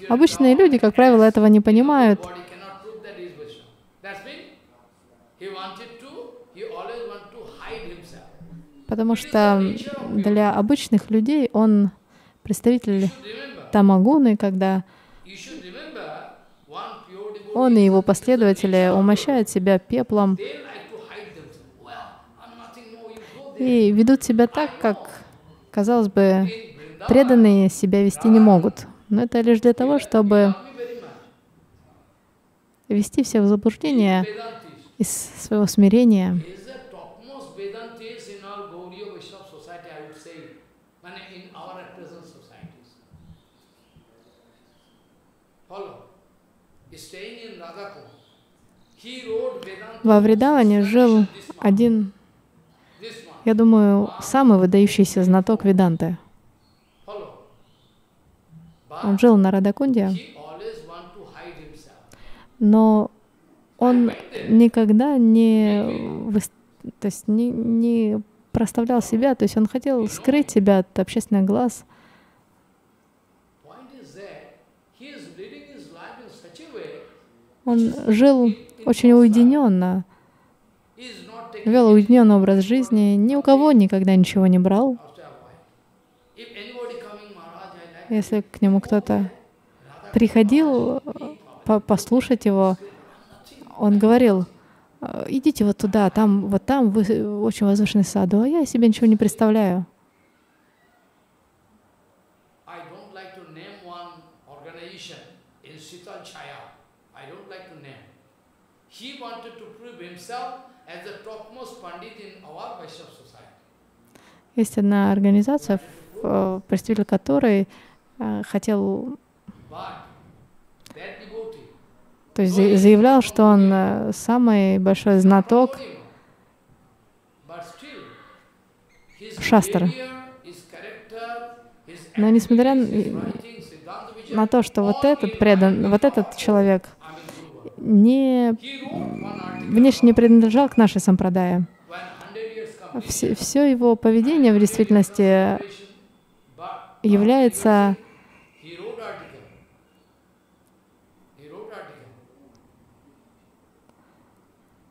Обычные люди, как правило, этого не понимают. Потому что для обычных людей он представитель Тамагуны, когда он и его последователи умощают себя пеплом и ведут себя так, как, казалось бы, преданные себя вести не могут. Но это лишь для того, чтобы вести все в заблуждение из своего смирения. Во Вридаване жил один, я думаю, самый выдающийся знаток Веданты. Он жил на Радакунде, но он никогда не, то есть не, не проставлял себя, то есть он хотел скрыть себя от общественных глаз. Он жил очень уединенно, вел уединенный образ жизни, ни у кого никогда ничего не брал. Если к нему кто-то приходил по послушать его, он говорил, идите вот туда, там, вот там вы очень возвышенный саду, а я себе ничего не представляю. Есть одна организация, э, представитель которой э, хотел, то есть заявлял, что он э, самый большой знаток шастр. Но несмотря на то, что вот этот предан, вот этот человек не внешне не принадлежал к нашей сампрадае. Все, все его поведение в действительности является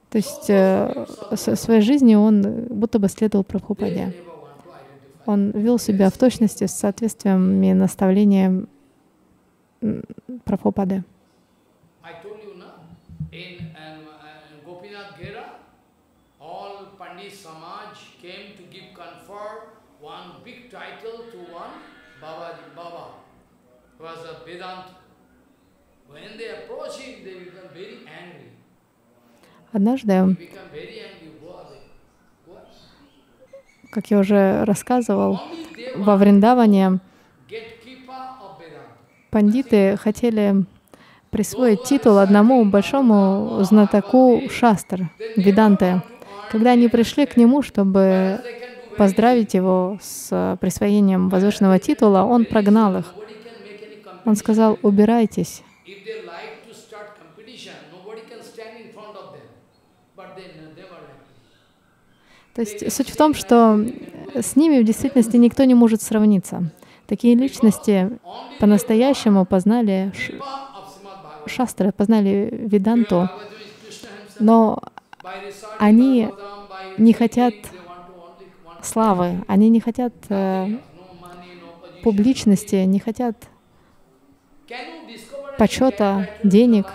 То есть э, в своей жизни он будто бы следовал Прабхупаде. Он вел себя в точности с соответствием наставлениям Прабхупады. Однажды, как я уже рассказывал, во Вриндаване пандиты хотели присвоить титул одному большому знатоку шастр, Веданты. Когда они пришли к нему, чтобы поздравить его с присвоением воздушного титула, он прогнал их. Он сказал, убирайтесь. То есть суть в том, что с ними в действительности никто не может сравниться. Такие личности по-настоящему познали шастры, познали веданту, но они не хотят славы, они не хотят э, публичности, не хотят почета, денег.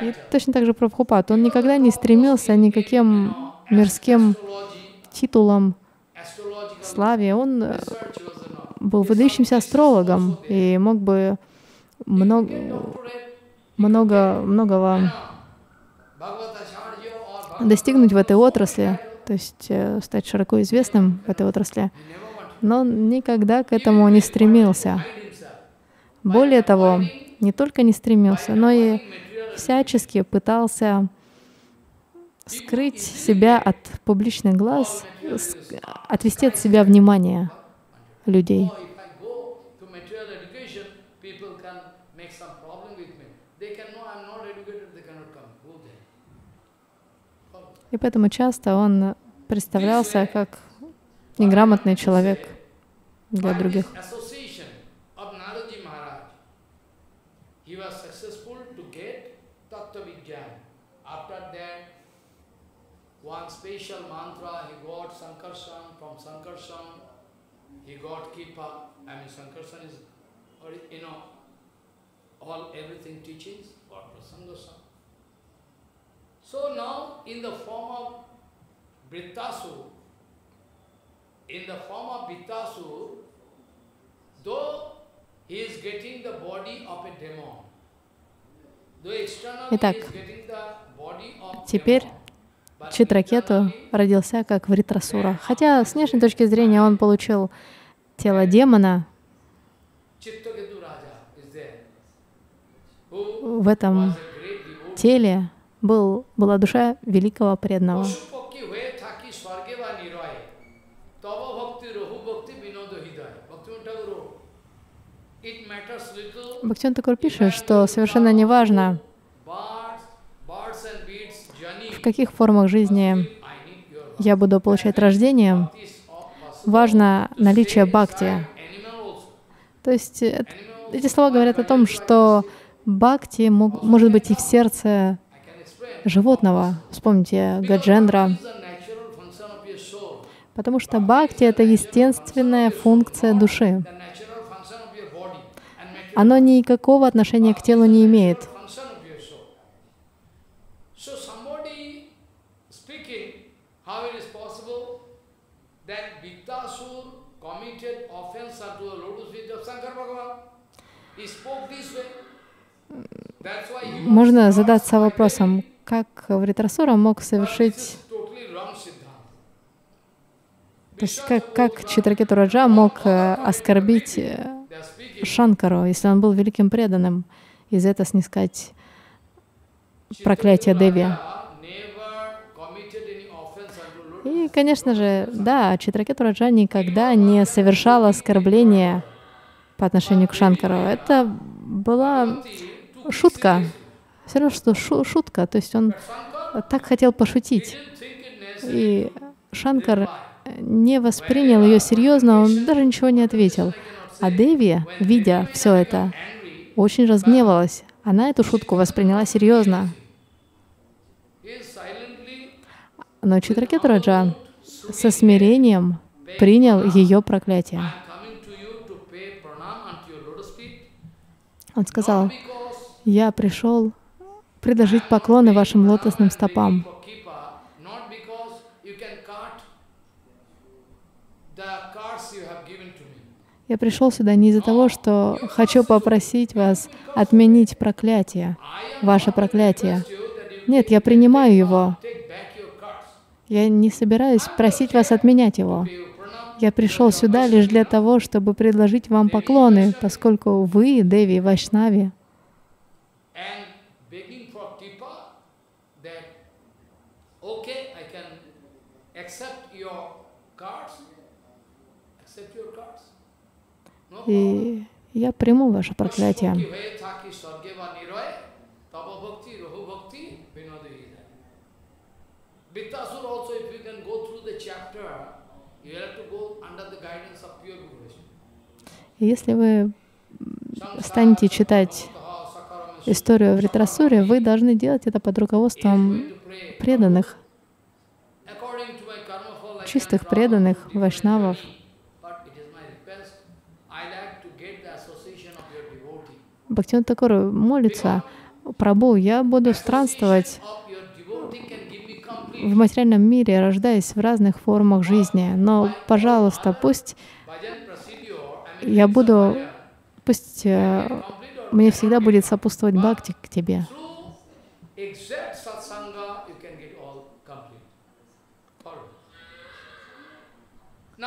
И точно так же Прабхупад, он никогда не стремился никаким мирским титулам, славе. Он э, был выдающимся астрологом и мог бы много, много, многого достигнуть в этой отрасли, то есть э, стать широко известным в этой отрасли, но никогда к этому не стремился. Более того, не только не стремился, но и всячески пытался скрыть себя от публичных глаз, отвести от себя внимание людей. И поэтому часто он представлялся как неграмотный человек для других. all everything teachings, got Prasangashan. So now in the form of Brittasur, in the form of Brittasur, though he is getting the body of a demon, Итак, теперь Читракету родился как Вритрасура. Хотя с внешней точки зрения он получил тело демона, в этом теле был, была душа великого преданного. Бхактиван Такур пишет, что совершенно неважно, в каких формах жизни я буду получать рождение, важно наличие бхакти. То есть эти слова говорят о том, что бхакти может быть и в сердце животного. Вспомните Гаджендра. Потому что бхакти — это естественная функция души. Оно никакого отношения к телу не имеет. Можно задаться вопросом, как Вритрасура мог совершить... То есть как, как Читракету Раджа мог э, оскорбить э, Шанкару, если он был великим преданным, и за это снискать проклятие Деви. И, конечно же, да, Читракету Раджа никогда не совершал оскорбления по отношению к Шанкару. Это была шутка, все равно, что шу шутка, то есть он так хотел пошутить. И Шанкар не воспринял ее серьезно, он даже ничего не ответил. А Деви, видя все это, очень разгневалась. Она эту шутку восприняла серьезно. Но Читракет Раджа со смирением принял ее проклятие. Он сказал, «Я пришел предложить поклоны вашим лотосным стопам. Я пришел сюда не из-за того, что хочу попросить вас отменить проклятие, ваше проклятие. Нет, я принимаю его. Я не собираюсь просить вас отменять его. Я пришел сюда лишь для того, чтобы предложить вам поклоны, поскольку вы, Деви Вайшнави, и я приму ваше проклятие. если вы станете читать историю в Ритрасуре, вы должны делать это под руководством преданных, чистых преданных вайшнавов. Бхактиван Такур молится, Прабу, я буду странствовать в материальном мире, рождаясь в разных формах жизни, но, пожалуйста, пусть я буду, пусть э, мне всегда будет сопутствовать бхакти к тебе.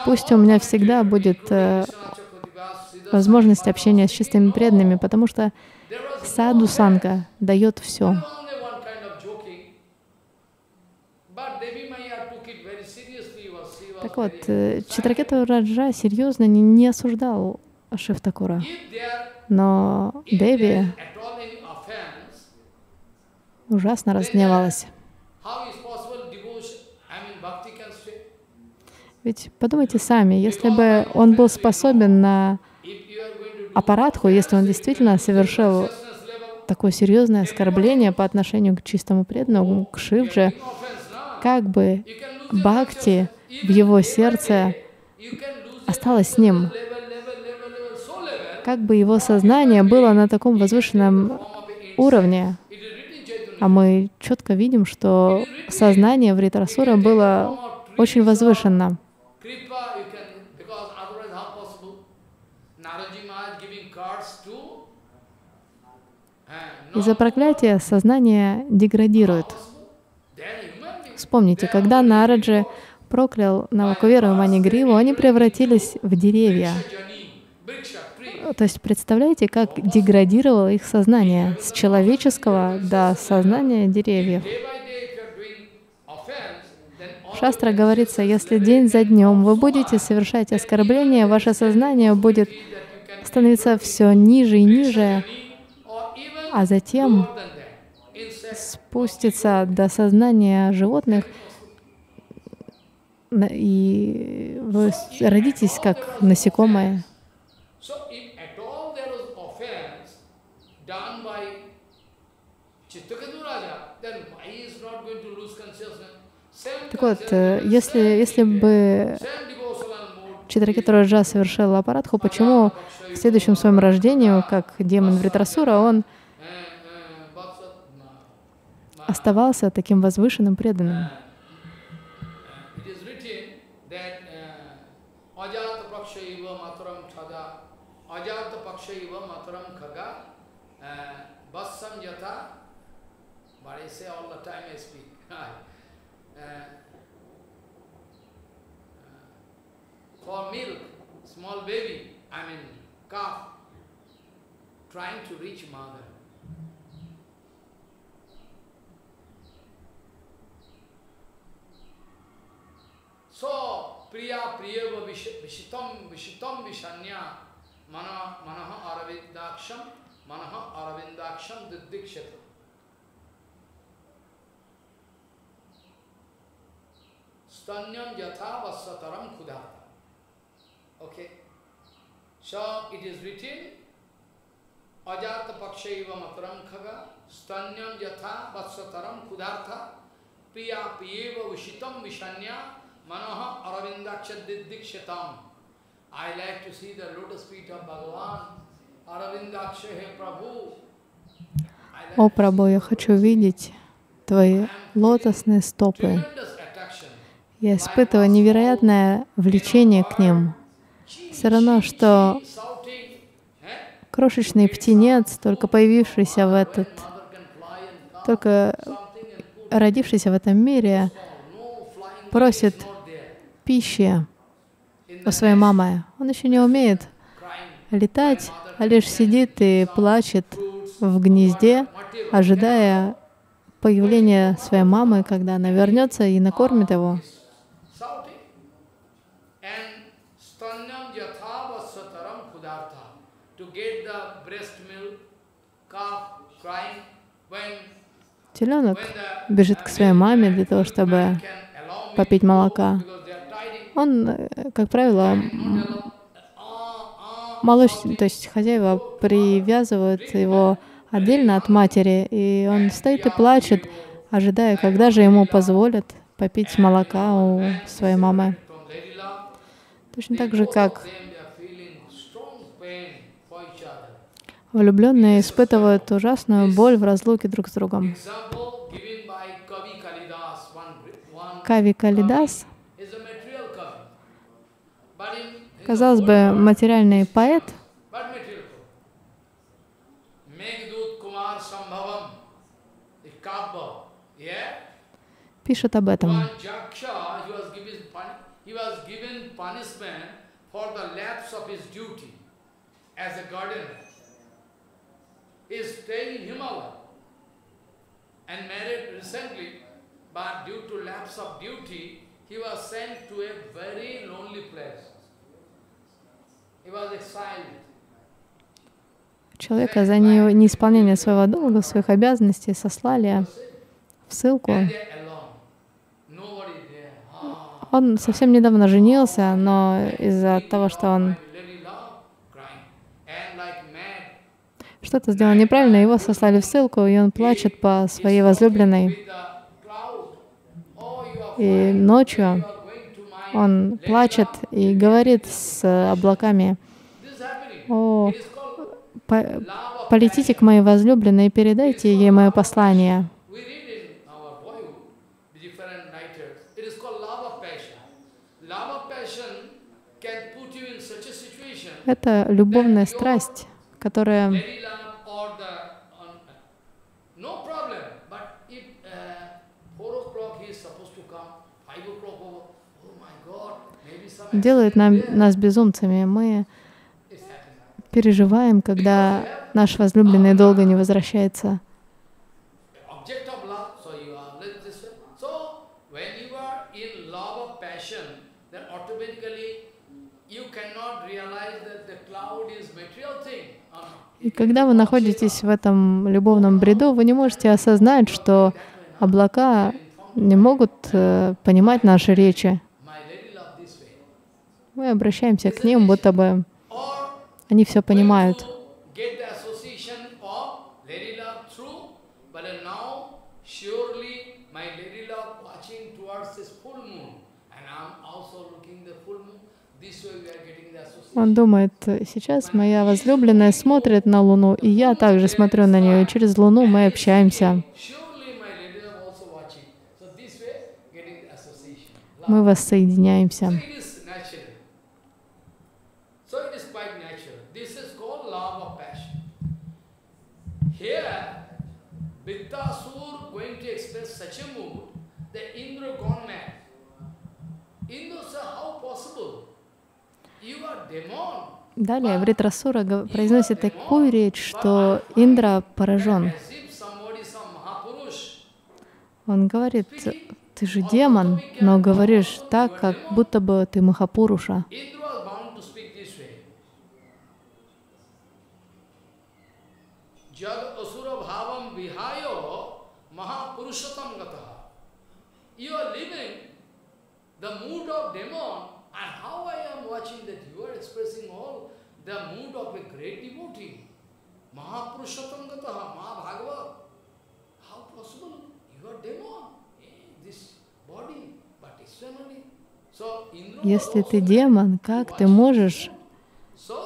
Пусть у меня всегда будет э, возможность общения с чистыми преданными, потому что саду санга дает все. Так вот, э, Читракета Раджа серьезно не, не осуждал Шивтакура. Но Деви ужасно разгневалась. Ведь подумайте сами, если бы он был способен на аппаратху, если он действительно совершил такое серьезное оскорбление по отношению к чистому преданному, к Шивже, как бы бхакти в его сердце осталось с ним, как бы его сознание было на таком возвышенном уровне, а мы четко видим, что сознание в Ритрасура было очень возвышенно. Из-за проклятия сознание деградирует. Вспомните, когда Нараджи проклял Навакуверу и Манигриву, они превратились в деревья. То есть представляете, как деградировало их сознание с человеческого до сознания деревьев. Шастра говорится, если день за днем вы будете совершать оскорбления, ваше сознание будет становиться все ниже и ниже, а затем спустится до сознания животных, и вы родитесь как насекомое. Так вот, э, если, если бы Читракета Раджа совершил аппаратху, почему в следующем своем рождении, как демон Вритрасура, он оставался таким возвышенным преданным? For milk, small baby, I mean calf, trying to reach mother. So priya priyeva vishitam vishitam vishanya mana manaha aravindaksham manaha aravindaksham diddikshatam. Stanyam yatha vasataram kudhata. Okay. So it is written अजात पक्ष मतरम खग स्तन्यम यथा वत्सतरम क्षुधार्थ प्रिया प्रियव विषितम विषण्या Manaha Aravindaksha Dikshatam. I like to see the lotus feet of Bhagavan, Aravindaksha He Prabhu. О, Прабhu, я хочу видеть Твои лотосные стопы. Я испытываю невероятное влечение к ним. Все равно, что крошечный птенец, только появившийся в этот, только родившийся в этом мире, просит пищи у своей мамы. Он еще не умеет летать, а лишь сидит и плачет в гнезде, ожидая появления своей мамы, когда она вернется и накормит его. Теленок бежит к своей маме для того, чтобы попить молока. Он, как правило, малыш, то есть хозяева привязывают его отдельно от матери, и он стоит и плачет, ожидая, когда же ему позволят попить молока у своей мамы. Точно так же, как Влюбленные испытывают ужасную боль в разлуке друг с другом. Кави Калидас, казалось бы, материальный поэт, пишет об этом. He was sent to a very lonely place. Человека за не, неисполнение своего долга, своих обязанностей сослали в ссылку. Он совсем недавно женился, но из-за того, что он что-то сделал неправильно, его сослали в ссылку, и он плачет по своей возлюбленной. И ночью он плачет и говорит с облаками, «О, по полетите к моей возлюбленной и передайте ей мое послание». Это любовная страсть, которая делает нам, нас безумцами. Мы переживаем, когда наш возлюбленный долго не возвращается. И когда вы находитесь в этом любовном бреду, вы не можете осознать, что облака не могут э, понимать наши речи. Мы обращаемся к ним, будто бы они все понимают. Он думает, сейчас моя возлюбленная смотрит на Луну, и я также смотрю на нее, и через Луну мы общаемся. Мы воссоединяемся. Далее Вритрасура произносит такую речь, что Индра поражен. Он говорит, ты же демон, но говоришь так, как будто бы ты Махапуруша. Living the mood of Если ты демон, как ты можешь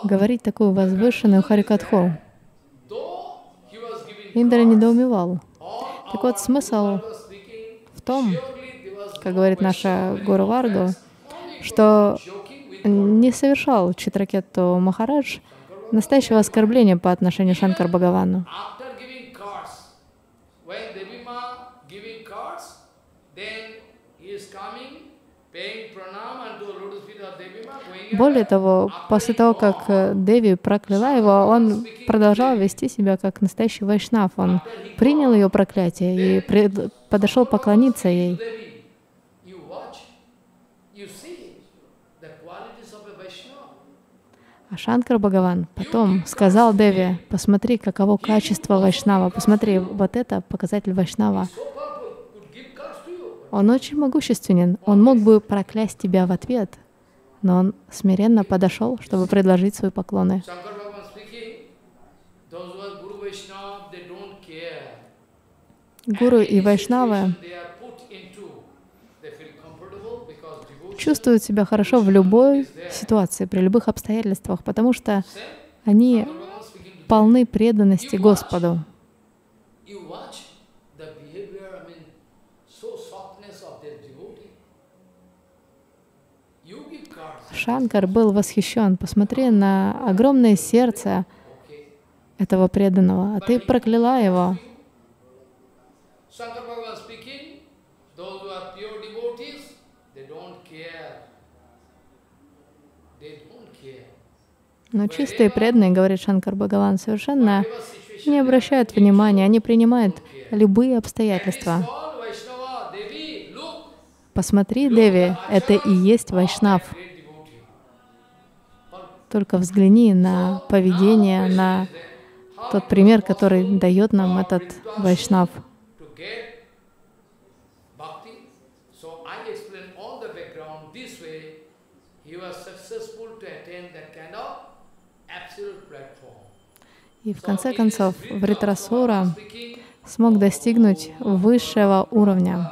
говорить такую возвышенную харикатху? Индра недоумевал. Так вот, смысл в том, как говорит наша Гуру Варгу, что не совершал Читракетту Махарадж настоящего оскорбления по отношению к Шанкар Бхагавану. Более того, после того, как Деви прокляла его, он продолжал вести себя как настоящий вайшнав. Он принял ее проклятие и подошел поклониться ей. А Шанкар Бхагаван потом сказал Деви, посмотри, каково качество Вайшнава, посмотри, вот это показатель Вайшнава. Он очень могущественен, он мог бы проклясть тебя в ответ, но он смиренно подошел, чтобы предложить свои поклоны. Гуру и Вайшнавы чувствуют себя хорошо в любой ситуации, при любых обстоятельствах, потому что они полны преданности Господу. Шанкар был восхищен. Посмотри на огромное сердце этого преданного, а ты прокляла его. Но чистые преданные, говорит Шанкар Бхагаван, совершенно не обращают внимания, они принимают любые обстоятельства. Посмотри, Деви, это и есть Вайшнав. Только взгляни на поведение, на тот пример, который дает нам этот Вайшнав. И в конце концов Вритрасура смог достигнуть высшего уровня.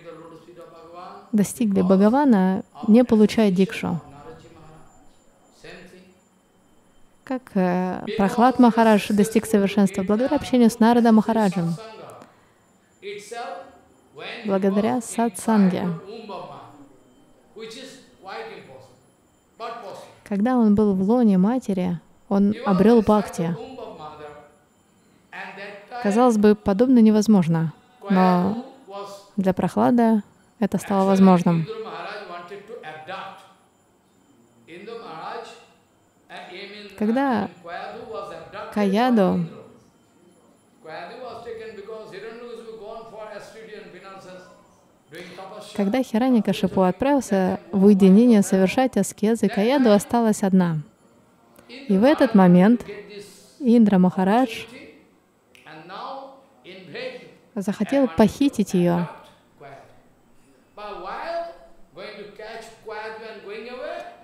достигли Бхагавана, не получая дикшу. Как э, Прохлад Махарадж достиг совершенства благодаря общению с Нарада Махараджем, благодаря сатсанге. Когда он был в лоне матери, он обрел бхакти. Казалось бы, подобное невозможно, но для прохлада это стало возможным. Когда Каяду когда Хираникашипу отправился в уединение совершать аскезы, Каяду осталась одна. И в этот момент Индра Махарадж захотел похитить ее.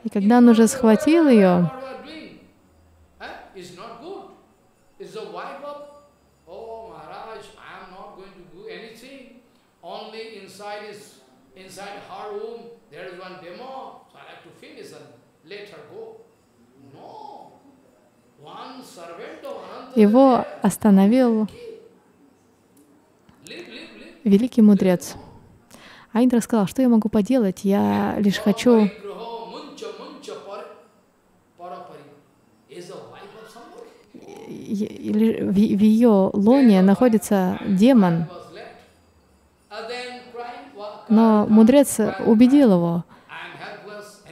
И когда он уже схватил ее, его остановил великий мудрец. А Индра сказал, что я могу поделать, я лишь хочу в ее лоне находится демон. Но мудрец убедил его,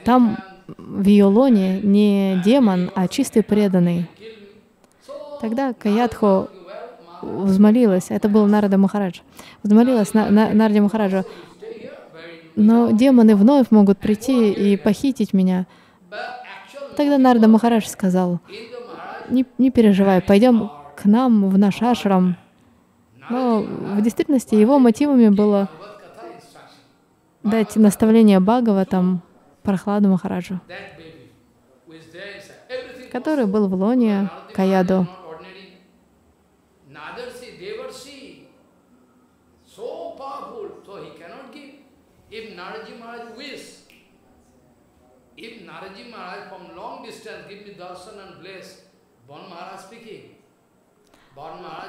там в ее лоне не демон, а чистый преданный. Тогда Каядху взмолилась, это был Нарада Махарадж, взмолилась на, на, Нарде Махараджу, но демоны вновь могут прийти и похитить меня. Тогда Нарда Махарадж сказал, не, не переживай, пойдем к нам в наш ашрам. Но в действительности его мотивами было дать наставление Бхагаватам Прохладу Махараджу, который был в лоне Каяду.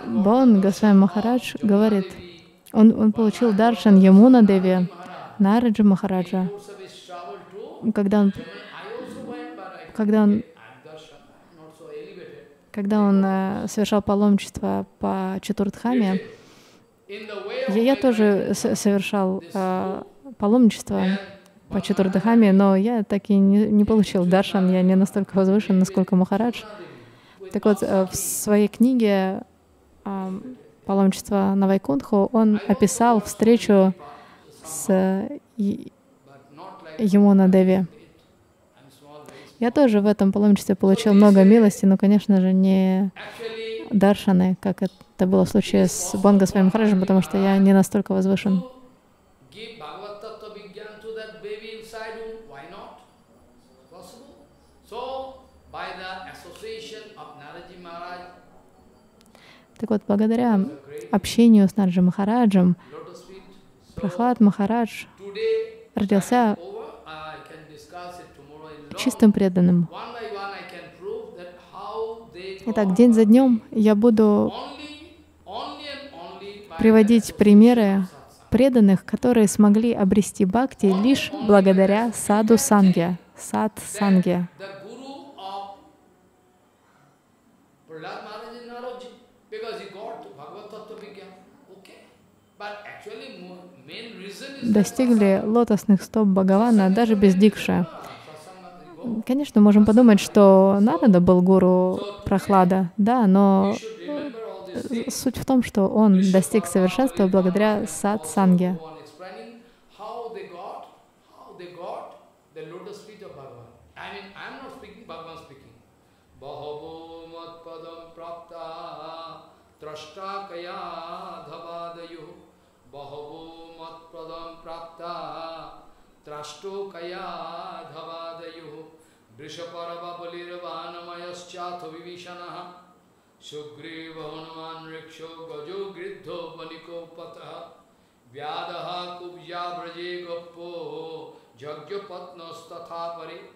Бон Госвами Махарадж говорит, он, он получил даршан Ямуна Деви, Нараджа Махараджа. Когда он, когда он, когда он э, совершал паломничество по Чатурдхаме, я, я тоже совершал э, паломничество по Чатурдхаме, но я так и не, не получил даршан, я не настолько возвышен, насколько Махарадж. Так вот, э, в своей книге «Паломничество на Вайкунтху» он описал встречу с Емуна Деви. Я тоже в этом паломничестве получил много милости, но, конечно же, не даршаны, как это было в случае с Бонга с Махараджем, потому что я не настолько возвышен. Так вот, благодаря общению с Нараджи Махараджем, Прохлад Махарадж родился чистым преданным. Итак, день за днем я буду приводить примеры преданных, которые смогли обрести бхакти лишь благодаря саду санге, сад санге. достигли лотосных стоп Бхагавана даже без дикши. Конечно, можем подумать, что Нарада был гуру прохлада, да, но э, суть в том, что он достиг совершенства благодаря сад-санге. Трашта धवादयुः। वृषपर्वबलिर्वानमयश्चाथ विभीषणः। सुग्रीव हनुमान् ऋक्षो गजो गृद्धो वनिकोपतः व्यादः कुब्जा व्रजे गप्पो यज्ञपत्नस्तथा परि।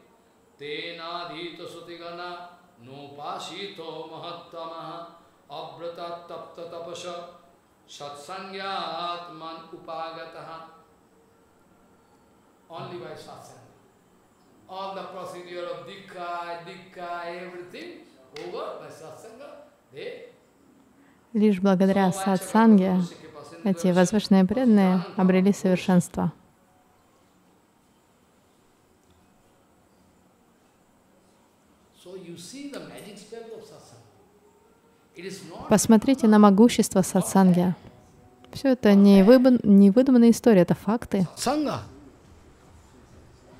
तेनाधीतसुतिगणा नोपासीतो महत्तमः। अव्रतप्ततपस सत्संज्ञात्मन् उपागतः। Only by satsanga. All the procedure of dikka, dikka, everything over by satsanga, they Лишь благодаря сатсанге эти возвышенные преданные обрели совершенство. Посмотрите на могущество сатсанги. Все это не, не выдуманная история, это факты.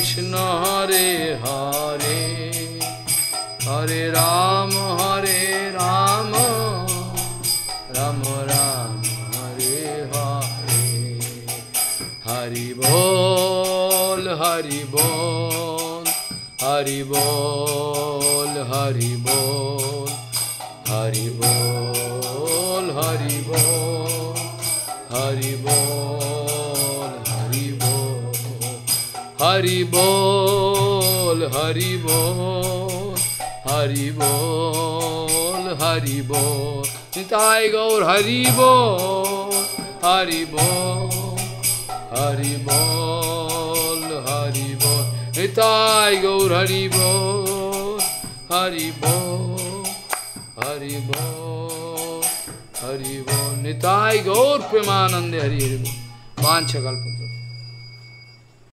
কৃষ্ণ হরে হরে। হরে রাম হরে রাম। রাম রাম, হরে হরে। হরি বল হরি বল। হরি বল হরি বল। হরি বল হরি বল। হরি বল হরি বল হরি বল হরি বল। নিতাই গৌর, হরি বল হরি বল হরি বল হরি বল। নিতাই গৌর, হরি বল হরি বল হরি বল হরি বল। নিতাই গৌর, প্রেমানন্দে হরি হরি বল। পাঁচ কল্পতরু